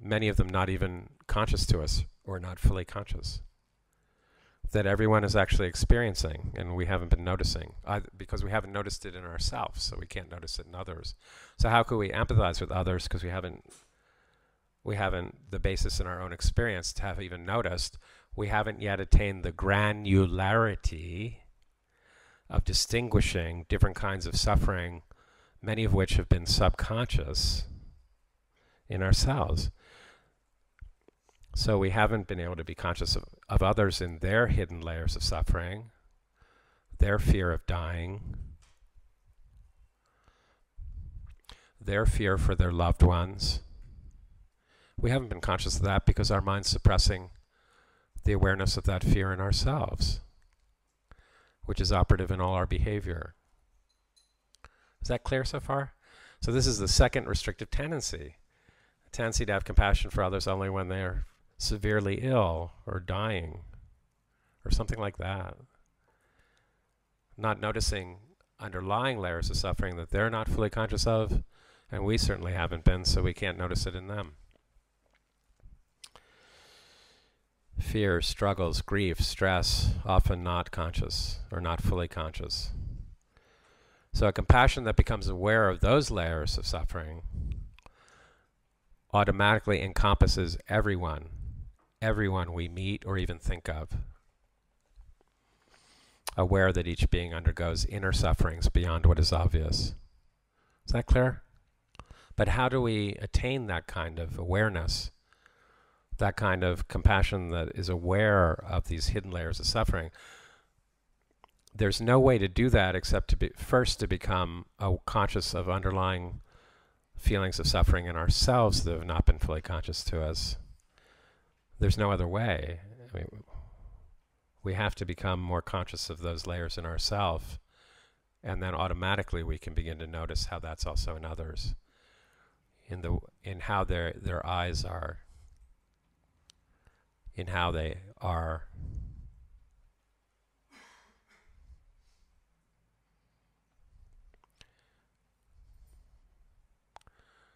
Many of them not even conscious to us or not fully conscious. That everyone is actually experiencing and we haven't been noticing because we haven't noticed it in ourselves, so we can't notice it in others. So, how could we empathize with others because we haven't we haven't the basis in our own experience to have even noticed we haven't yet attained the granularity of distinguishing different kinds of suffering many of which have been subconscious in ourselves so we haven't been able to be conscious of, of others in their hidden layers of suffering their fear of dying their fear for their loved ones we haven't been conscious of that because our mind's suppressing the awareness of that fear in ourselves, which is operative in all our behavior. Is that clear so far? So this is the second restrictive tendency. A tendency to have compassion for others only when they're severely ill or dying or something like that. Not noticing underlying layers of suffering that they're not fully conscious of, and we certainly haven't been, so we can't notice it in them. fear, struggles, grief, stress, often not conscious or not fully conscious. So, a compassion that becomes aware of those layers of suffering automatically encompasses everyone, everyone we meet or even think of. Aware that each being undergoes inner sufferings beyond what is obvious. Is that clear? But how do we attain that kind of awareness, that kind of compassion that is aware of these hidden layers of suffering? There's no way to do that except to be first to become conscious of underlying feelings of suffering in ourselves that have not been fully conscious to us. There's no other way. I mean, we have to become more conscious of those layers in ourselves, and then automatically we can begin to notice how that's also in others in the in how their their eyes are in how they are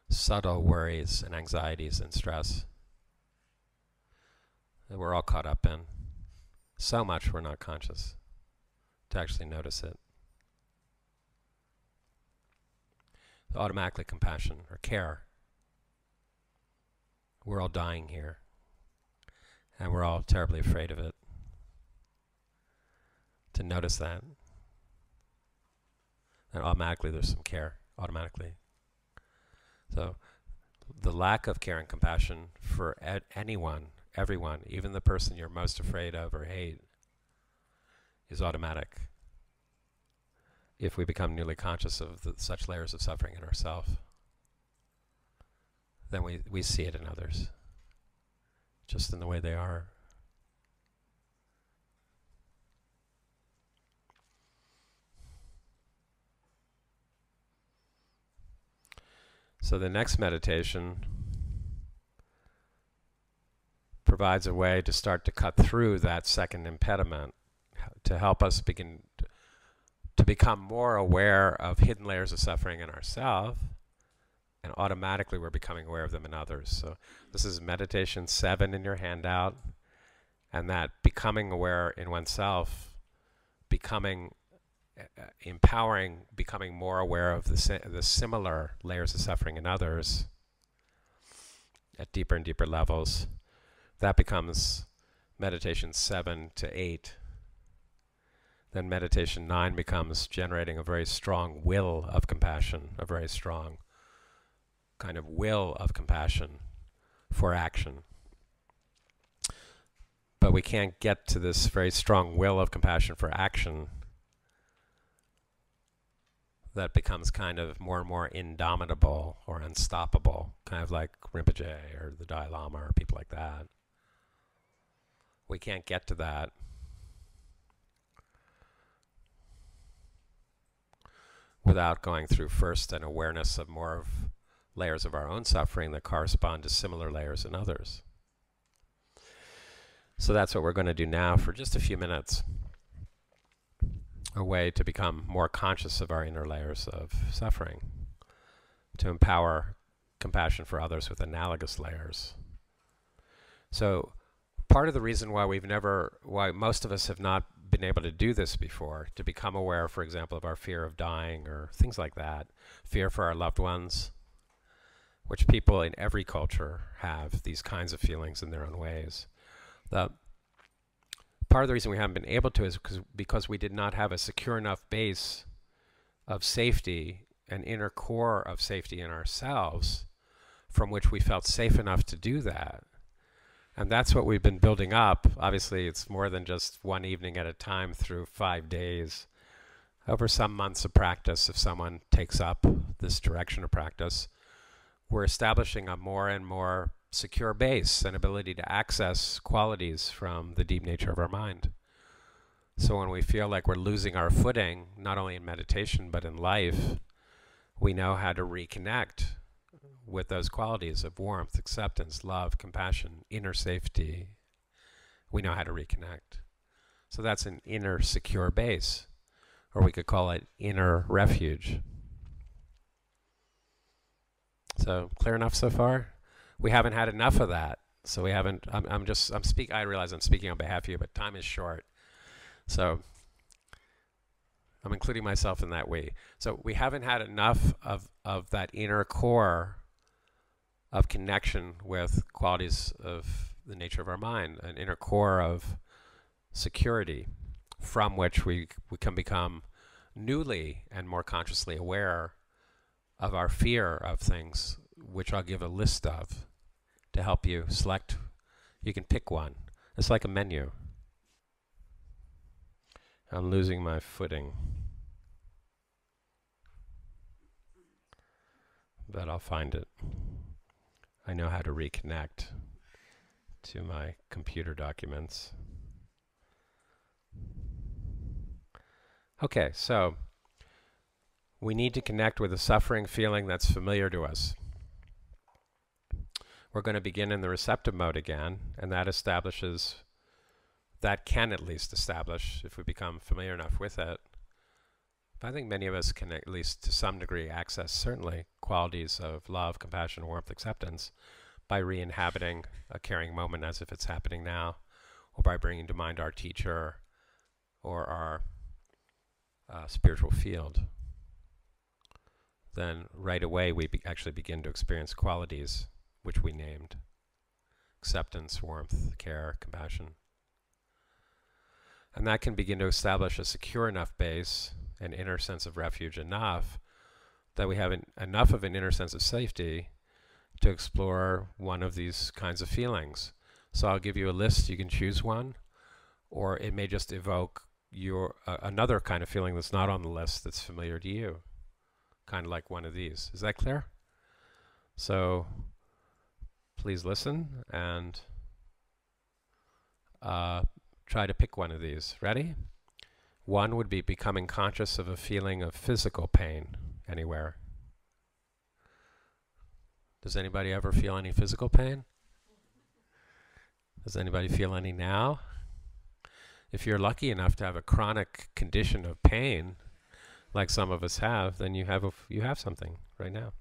subtle worries and anxieties and stress that we're all caught up in so much we're not conscious to actually notice it automatically compassion or care. We're all dying here, and we're all terribly afraid of it. To notice that, and automatically there's some care, automatically. So, the lack of care and compassion for anyone, everyone, even the person you're most afraid of or hate, is automatic if we become newly conscious of the, such layers of suffering in ourselves, then we, we see it in others, just in the way they are. So the next meditation provides a way to start to cut through that second impediment to help us begin to become more aware of hidden layers of suffering in ourselves, and automatically we're becoming aware of them in others. So this is meditation seven in your handout, and that becoming aware in oneself, becoming uh, empowering, becoming more aware of the si- the similar layers of suffering in others at deeper and deeper levels. That becomes meditation seven to eight then meditation nine becomes generating a very strong will of compassion, a very strong kind of will of compassion for action. But we can't get to this very strong will of compassion for action that becomes kind of more and more indomitable or unstoppable, kind of like Rinpoche or the Dalai Lama or people like that. We can't get to that without going through first an awareness of more of layers of our own suffering that correspond to similar layers in others. So that's what we're going to do now for just a few minutes. A way to become more conscious of our inner layers of suffering, to empower compassion for others with analogous layers. So, part of the reason why we've never, why most of us have not been able to do this before, to become aware, for example, of our fear of dying or things like that, fear for our loved ones, which people in every culture have these kinds of feelings in their own ways. The part of the reason we haven't been able to is because because we did not have a secure enough base of safety, an inner core of safety in ourselves, from which we felt safe enough to do that. And that's what we've been building up. Obviously, it's more than just one evening at a time through five days. Over some months of practice, if someone takes up this direction of practice, we're establishing a more and more secure base and ability to access qualities from the deep nature of our mind. So when we feel like we're losing our footing, not only in meditation but in life, we know how to reconnect with those qualities of warmth, acceptance, love, compassion, inner safety, we know how to reconnect. So that's an inner secure base, or we could call it inner refuge. So, clear enough so far? We haven't had enough of that. So we haven't. I'm, I'm just. I'm speak. I realize I'm speaking on behalf of you, but time is short. So I'm including myself in that way. So we haven't had enough of of that inner core of connection with qualities of the nature of our mind, an inner core of security from which we, we can become newly and more consciously aware of our fear of things, which I'll give a list of to help you select. You can pick one. It's like a menu. I'm losing my footing. But I'll find it. I know how to reconnect to my computer documents. Okay, so we need to connect with a suffering feeling that's familiar to us. We're going to begin in the receptive mode again, and that establishes, that can at least establish, if we become familiar enough with it. I think many of us can at least to some degree access certainly qualities of love, compassion, warmth, acceptance by re inhabiting a caring moment as if it's happening now, or by bringing to mind our teacher or our uh, spiritual field, then right away we be actually begin to experience qualities which we named acceptance, warmth, care, compassion. And that can begin to establish a secure enough base, an inner sense of refuge enough, that we have an, enough of an inner sense of safety to explore one of these kinds of feelings. So I'll give you a list, you can choose one, or it may just evoke your uh, another kind of feeling that's not on the list that's familiar to you kind of like one of these. Is that clear? So please listen and uh, try to pick one of these. Ready one would be becoming conscious of a feeling of physical pain anywhere. Does anybody ever feel any physical pain? Does anybody feel any now? If you're lucky enough to have a chronic condition of pain, like some of us have, then you have you have something right now.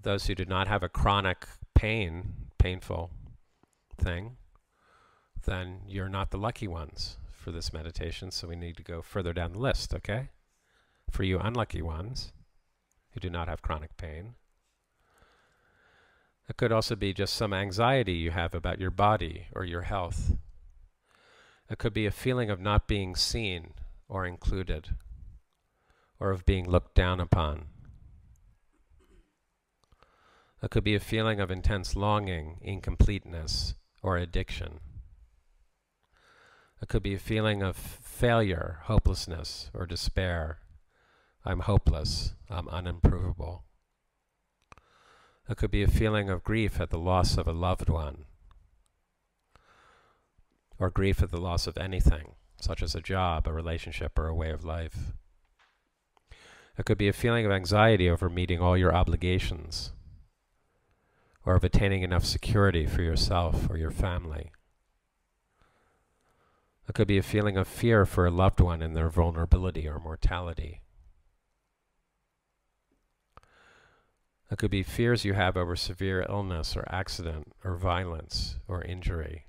Those who do not have a chronic pain, painful thing, then you're not the lucky ones for this meditation. So we need to go further down the list, okay? For you unlucky ones who do not have chronic pain. It could also be just some anxiety you have about your body or your health it could be a feeling of not being seen or included, or of being looked down upon. It could be a feeling of intense longing, incompleteness, or addiction. It could be a feeling of failure, hopelessness, or despair. I'm hopeless. I'm unimprovable. It could be a feeling of grief at the loss of a loved one, or grief at the loss of anything, such as a job, a relationship, or a way of life. It could be a feeling of anxiety over meeting all your obligations, or of attaining enough security for yourself or your family. It could be a feeling of fear for a loved one in their vulnerability or mortality. It could be fears you have over severe illness or accident or violence or injury.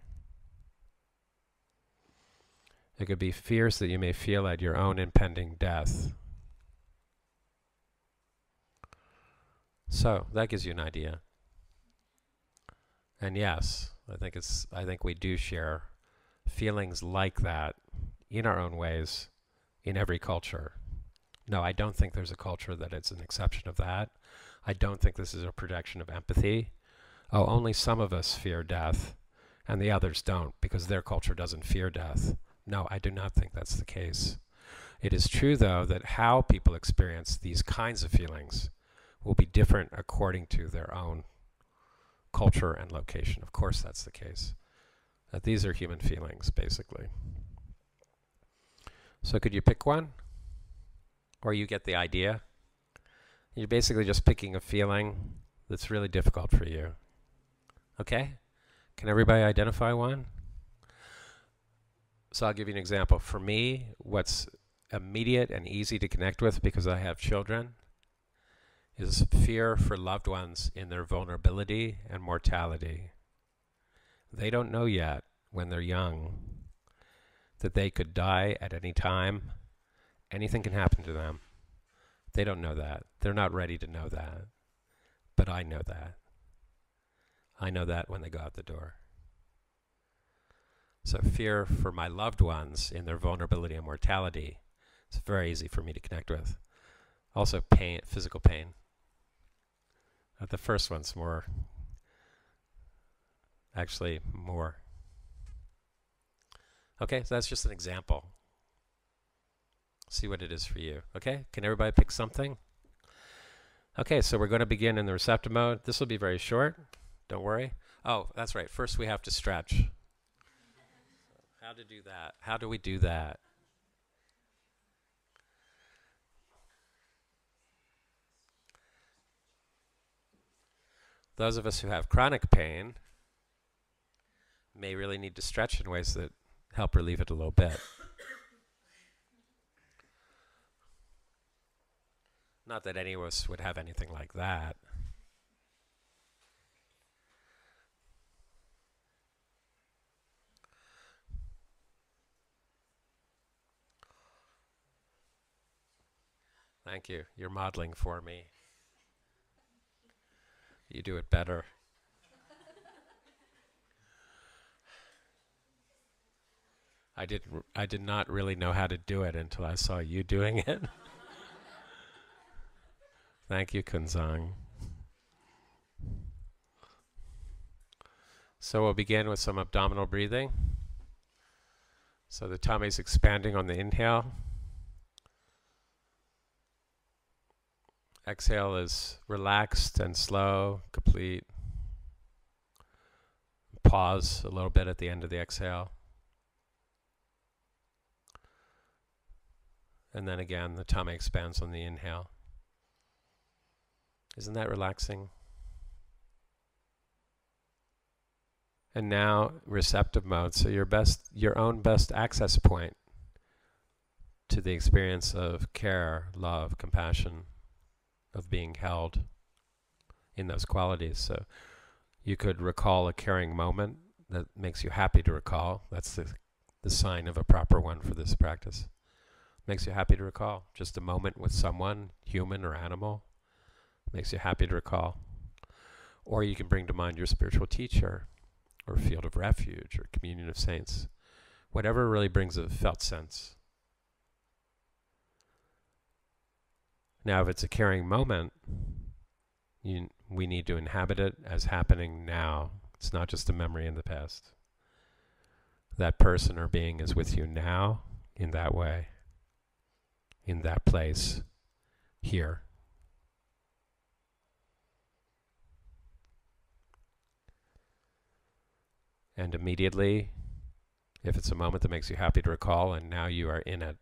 It could be fears that you may feel at your own impending death. So that gives you an idea. And yes, I think it's I think we do share feelings like that in our own ways in every culture. No, I don't think there's a culture that it's an exception of that. I don't think this is a projection of empathy. Oh, only some of us fear death and the others don't because their culture doesn't fear death. No, I do not think that's the case. It is true, though, that how people experience these kinds of feelings will be different according to their own culture and location. Of course, that's the case. That these are human feelings, basically. So, could you pick one? Or you get the idea? You're basically just picking a feeling that's really difficult for you. Okay? Can everybody identify one? So I'll give you an example. For me, what's immediate and easy to connect with because I have children is fear for loved ones in their vulnerability and mortality. They don't know yet, when they're young, that they could die at any time. Anything can happen to them. They don't know that. They're not ready to know that. But I know that. I know that when they go out the door. So, fear for my loved ones in their vulnerability and mortality is very easy for me to connect with. Also, pain, physical pain. Uh, the first one's more, actually, more. Okay, so that's just an example. See what it is for you. Okay, can everybody pick something? Okay, so we're going to begin in the receptive mode. This will be very short. Don't worry. Oh, that's right. First, we have to stretch. How to do that? How do we do that? Those of us who have chronic pain may really need to stretch in ways that help relieve it a little bit. Not that any of us would have anything like that. Thank you. You're modeling for me. You do it better. I did I did not really know how to do it until I saw you doing it. Thank you, Kunzang. So we'll begin with some abdominal breathing. So the tummy's expanding on the inhale. Exhale is relaxed and slow, complete. Pause a little bit at the end of the exhale. And then again, the tummy expands on the inhale. Isn't that relaxing? And now receptive mode. So your best your own best access point to the experience of care, love, compassion, of being held in those qualities. So you could recall a caring moment that makes you happy to recall. That's the, the sign of a proper one for this practice. Makes you happy to recall. Just a moment with someone, human or animal, makes you happy to recall. Or you can bring to mind your spiritual teacher, or field of refuge, or communion of saints. Whatever really brings a felt sense. Now, if it's a caring moment, you, we need to inhabit it as happening now. It's not just a memory in the past. That person or being is with you now in that way, in that place, here. And immediately, if it's a moment that makes you happy to recall, and now you are in it,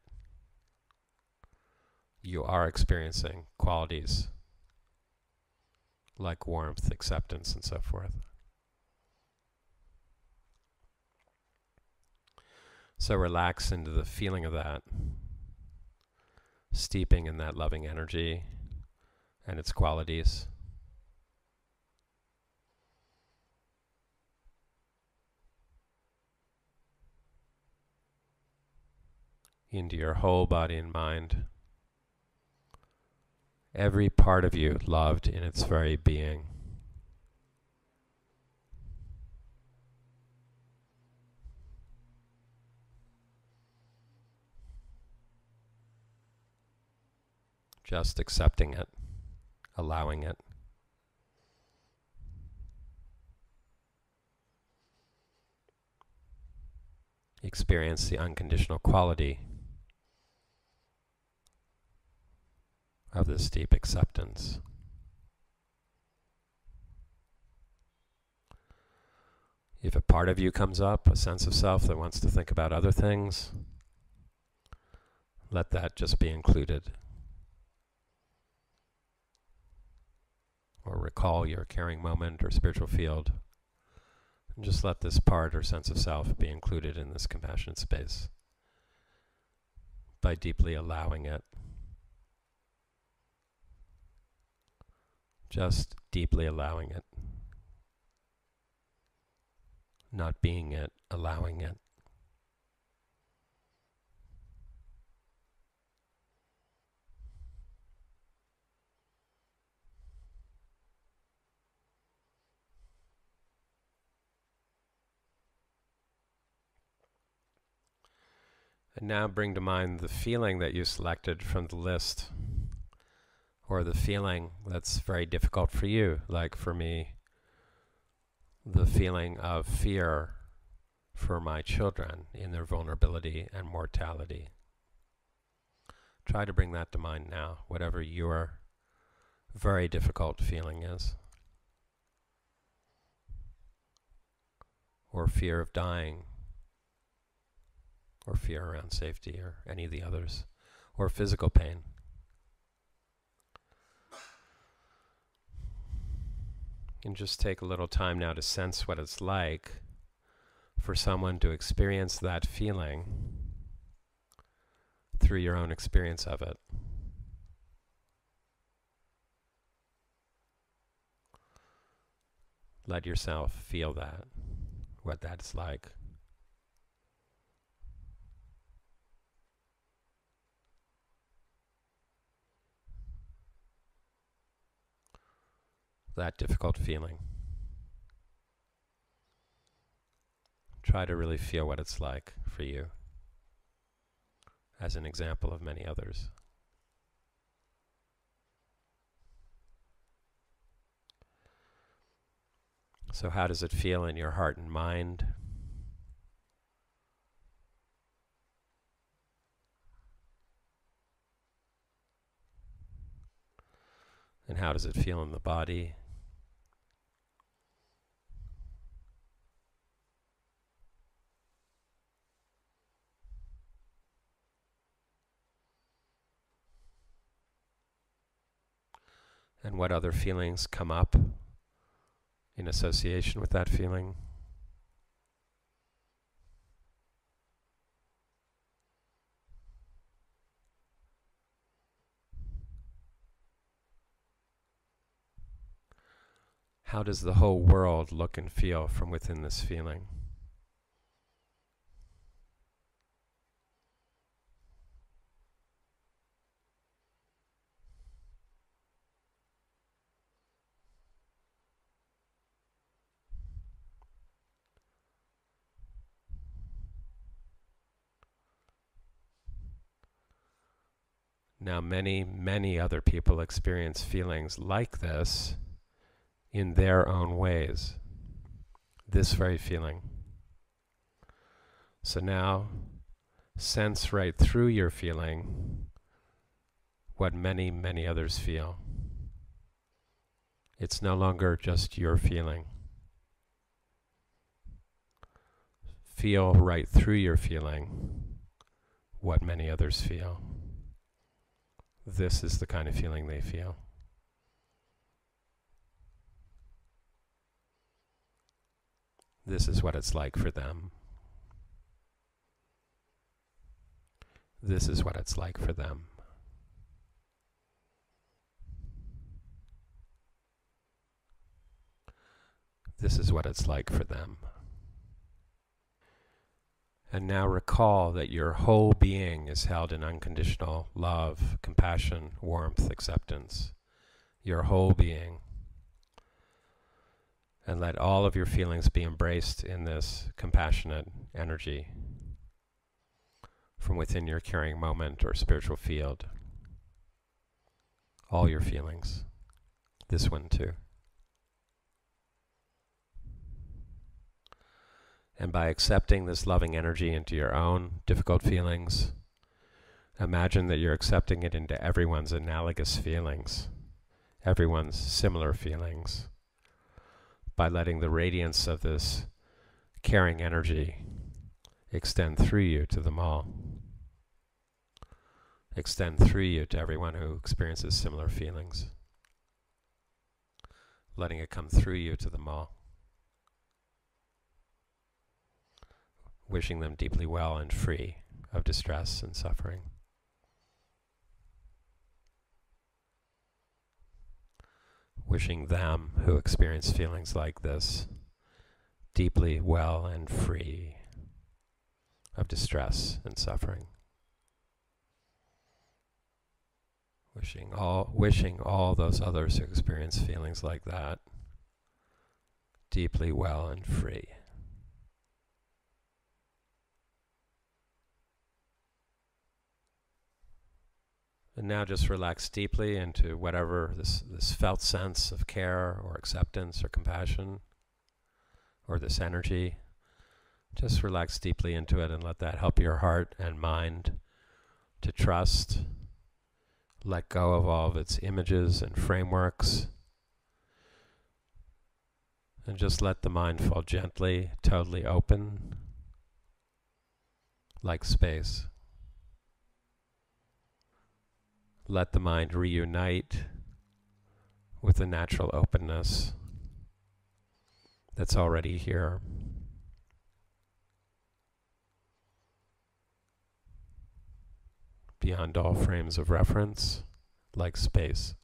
you are experiencing qualities like warmth, acceptance, and so forth. So relax into the feeling of that, steeping in that loving energy and its qualities. Into your whole body and mind every part of you loved in its very being. Just accepting it, allowing it. Experience the unconditional quality of this deep acceptance. If a part of you comes up, a sense of self that wants to think about other things, let that just be included. Or recall your caring moment or spiritual field. And just let this part or sense of self be included in this compassionate space by deeply allowing it. Just deeply allowing it. Not being it, allowing it. And now bring to mind the feeling that you selected from the list, or the feeling that's very difficult for you, like for me, the feeling of fear for my children in their vulnerability and mortality. Try to bring that to mind now, whatever your very difficult feeling is. Or fear of dying or fear around safety or any of the others, or physical pain. And just take a little time now to sense what it's like for someone to experience that feeling through your own experience of it. Let yourself feel that, what that's like. That difficult feeling. Try to really feel what it's like for you as an example of many others. So, how does it feel in your heart and mind? And how does it feel in the body? And what other feelings come up in association with that feeling. How does the whole world look and feel from within this feeling? Now, many, many other people experience feelings like this in their own ways. This very feeling. So now, sense right through your feeling what many, many others feel. It's no longer just your feeling. Feel right through your feeling what many others feel this is the kind of feeling they feel. This is what it's like for them. This is what it's like for them. This is what it's like for them. And now recall that your whole being is held in unconditional love, compassion, warmth, acceptance. Your whole being. And let all of your feelings be embraced in this compassionate energy from within your caring moment or spiritual field. All your feelings. This one too. And by accepting this loving energy into your own difficult feelings, imagine that you're accepting it into everyone's analogous feelings, everyone's similar feelings, by letting the radiance of this caring energy extend through you to them all. Extend through you to everyone who experiences similar feelings. Letting it come through you to them all. Wishing them deeply well and free of distress and suffering. wishing them who experience feelings like this deeply well and free of distress and suffering. Wishing all, wishing all those others who experience feelings like that deeply well and free. And now just relax deeply into whatever this, this felt sense of care or acceptance or compassion or this energy. Just relax deeply into it and let that help your heart and mind to trust, let go of all of its images and frameworks, and just let the mind fall gently, totally open, like space. Let the mind reunite with the natural openness that's already here. Beyond all frames of reference, like space.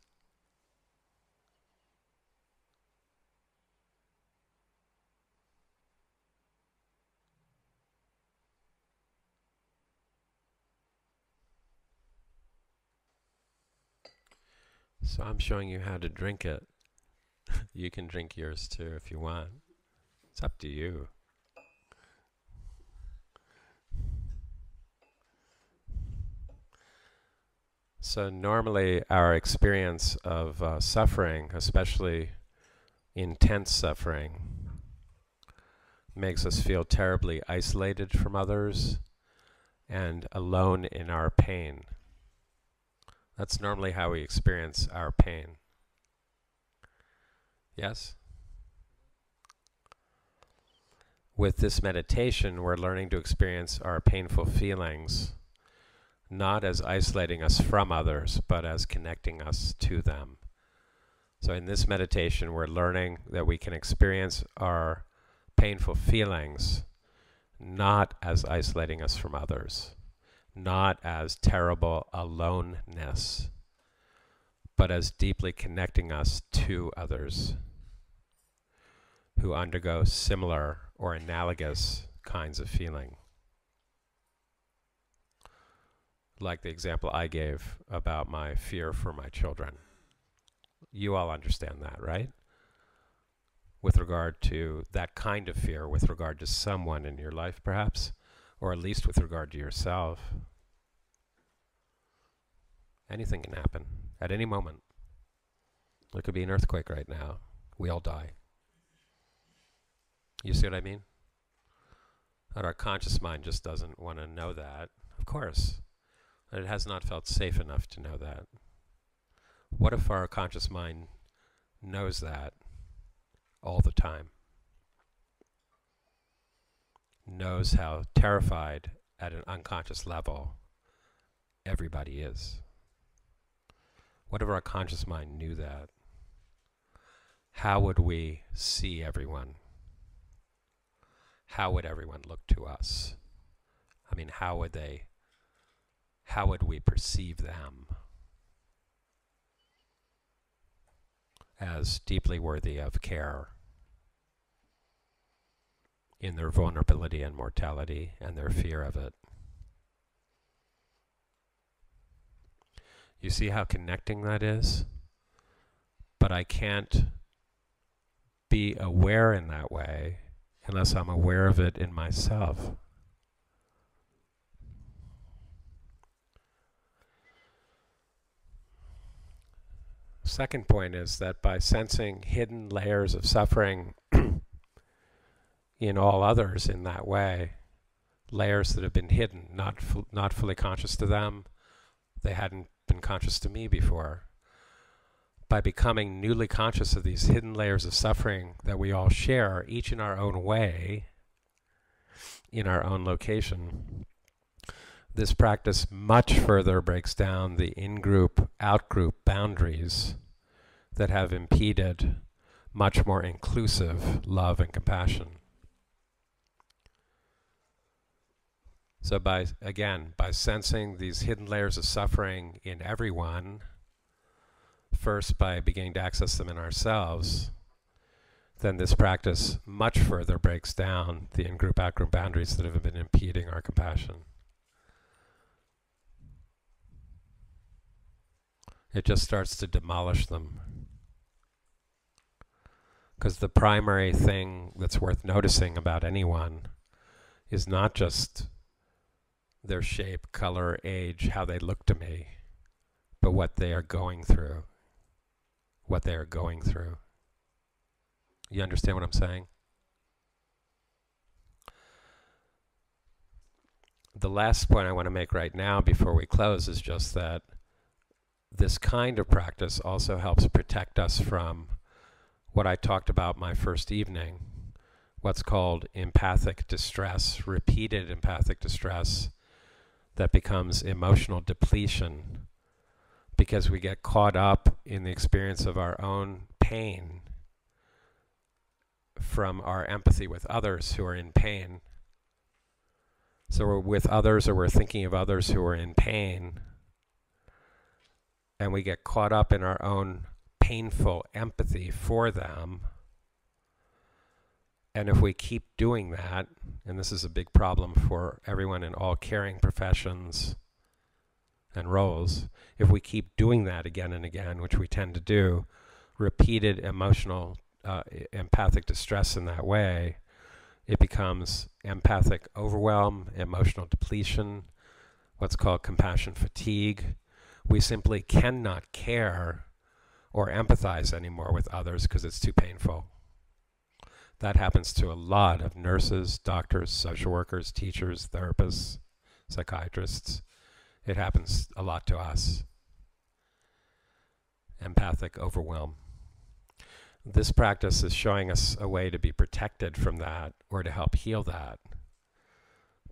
So I'm showing you how to drink it. you can drink yours too if you want. It's up to you. So normally our experience of uh, suffering, especially intense suffering, makes us feel terribly isolated from others and alone in our pain. That's normally how we experience our pain. Yes? With this meditation, we're learning to experience our painful feelings not as isolating us from others, but as connecting us to them. So, in this meditation, we're learning that we can experience our painful feelings not as isolating us from others not as terrible aloneness, but as deeply connecting us to others who undergo similar or analogous kinds of feeling. Like the example I gave about my fear for my children. You all understand that, right? With regard to that kind of fear, with regard to someone in your life, perhaps or at least with regard to yourself. Anything can happen at any moment. There could be an earthquake right now. We all die. You see what I mean? But our conscious mind just doesn't want to know that. Of course. It has not felt safe enough to know that. What if our conscious mind knows that all the time? Knows how terrified at an unconscious level everybody is. What if our conscious mind knew that? How would we see everyone? How would everyone look to us? I mean, how would they, how would we perceive them as deeply worthy of care in their vulnerability and mortality and their fear of it. You see how connecting that is? But I can't be aware in that way unless I'm aware of it in myself. Second point is that by sensing hidden layers of suffering in all others in that way. Layers that have been hidden, not not fully conscious to them. They hadn't been conscious to me before. By becoming newly conscious of these hidden layers of suffering that we all share, each in our own way, in our own location, this practice much further breaks down the in group, out group boundaries that have impeded much more inclusive love and compassion. So by again, by sensing these hidden layers of suffering in everyone, first by beginning to access them in ourselves, then this practice much further breaks down the in group out group boundaries that have been impeding our compassion. It just starts to demolish them. Because the primary thing that's worth noticing about anyone is not just their shape, color, age, how they look to me, but what they are going through. What they are going through. You understand what I'm saying? The last point I want to make right now before we close is just that this kind of practice also helps protect us from what I talked about my first evening, what's called empathic distress, repeated empathic distress that becomes emotional depletion because we get caught up in the experience of our own pain from our empathy with others who are in pain. So we're with others or we're thinking of others who are in pain, and we get caught up in our own painful empathy for them. And if we keep doing that, and this is a big problem for everyone in all caring professions and roles, if we keep doing that again and again, which we tend to do, repeated emotional uh, empathic distress in that way, it becomes empathic overwhelm, emotional depletion, what's called compassion fatigue. We simply cannot care or empathize anymore with others because it's too painful. That happens to a lot of nurses, doctors, social workers, teachers, therapists, psychiatrists. It happens a lot to us. Empathic overwhelm this practice is showing us a way to be protected from that or to help heal that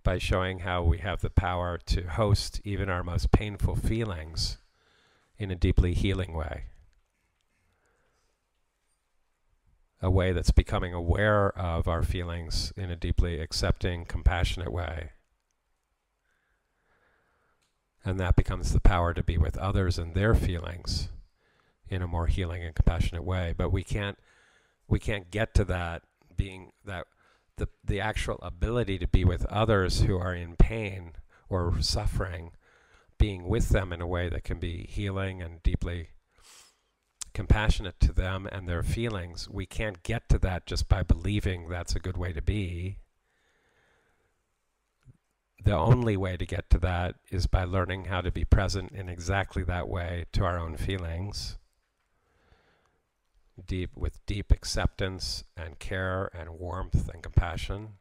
by showing how we have the power to host even our most painful feelings in a deeply healing way. A way that's becoming aware of our feelings in a deeply accepting, compassionate way. And that becomes the power to be with others and their feelings in a more healing and compassionate way. But we can't we can't get to that being that the the actual ability to be with others who are in pain or suffering, being with them in a way that can be healing and deeply compassionate to them and their feelings. We can't get to that just by believing that's a good way to be. The only way to get to that is by learning how to be present in exactly that way to our own feelings deep with deep acceptance and care and warmth and compassion.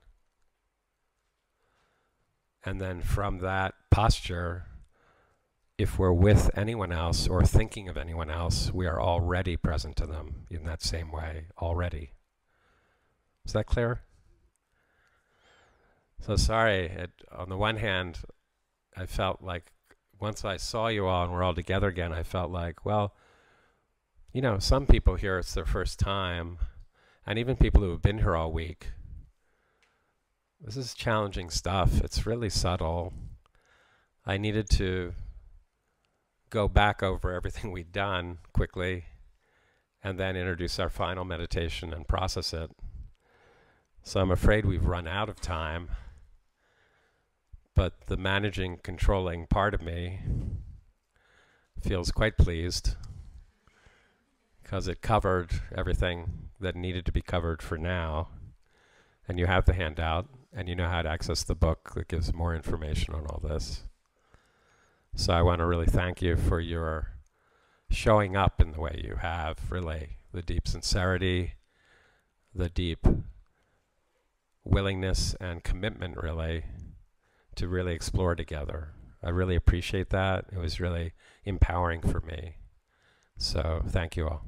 And then from that posture, if we're with anyone else or thinking of anyone else, we are already present to them in that same way already. Is that clear? So sorry, it, on the one hand, I felt like once I saw you all and we're all together again, I felt like, well, you know, some people here it's their first time, and even people who have been here all week. This is challenging stuff. It's really subtle. I needed to go back over everything we'd done quickly and then introduce our final meditation and process it. So I'm afraid we've run out of time. But the managing, controlling part of me feels quite pleased because it covered everything that needed to be covered for now. And you have the handout, and you know how to access the book that gives more information on all this. So I want to really thank you for your showing up in the way you have, really, the deep sincerity, the deep willingness and commitment, really, to really explore together. I really appreciate that. It was really empowering for me. So thank you all.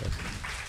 Yes.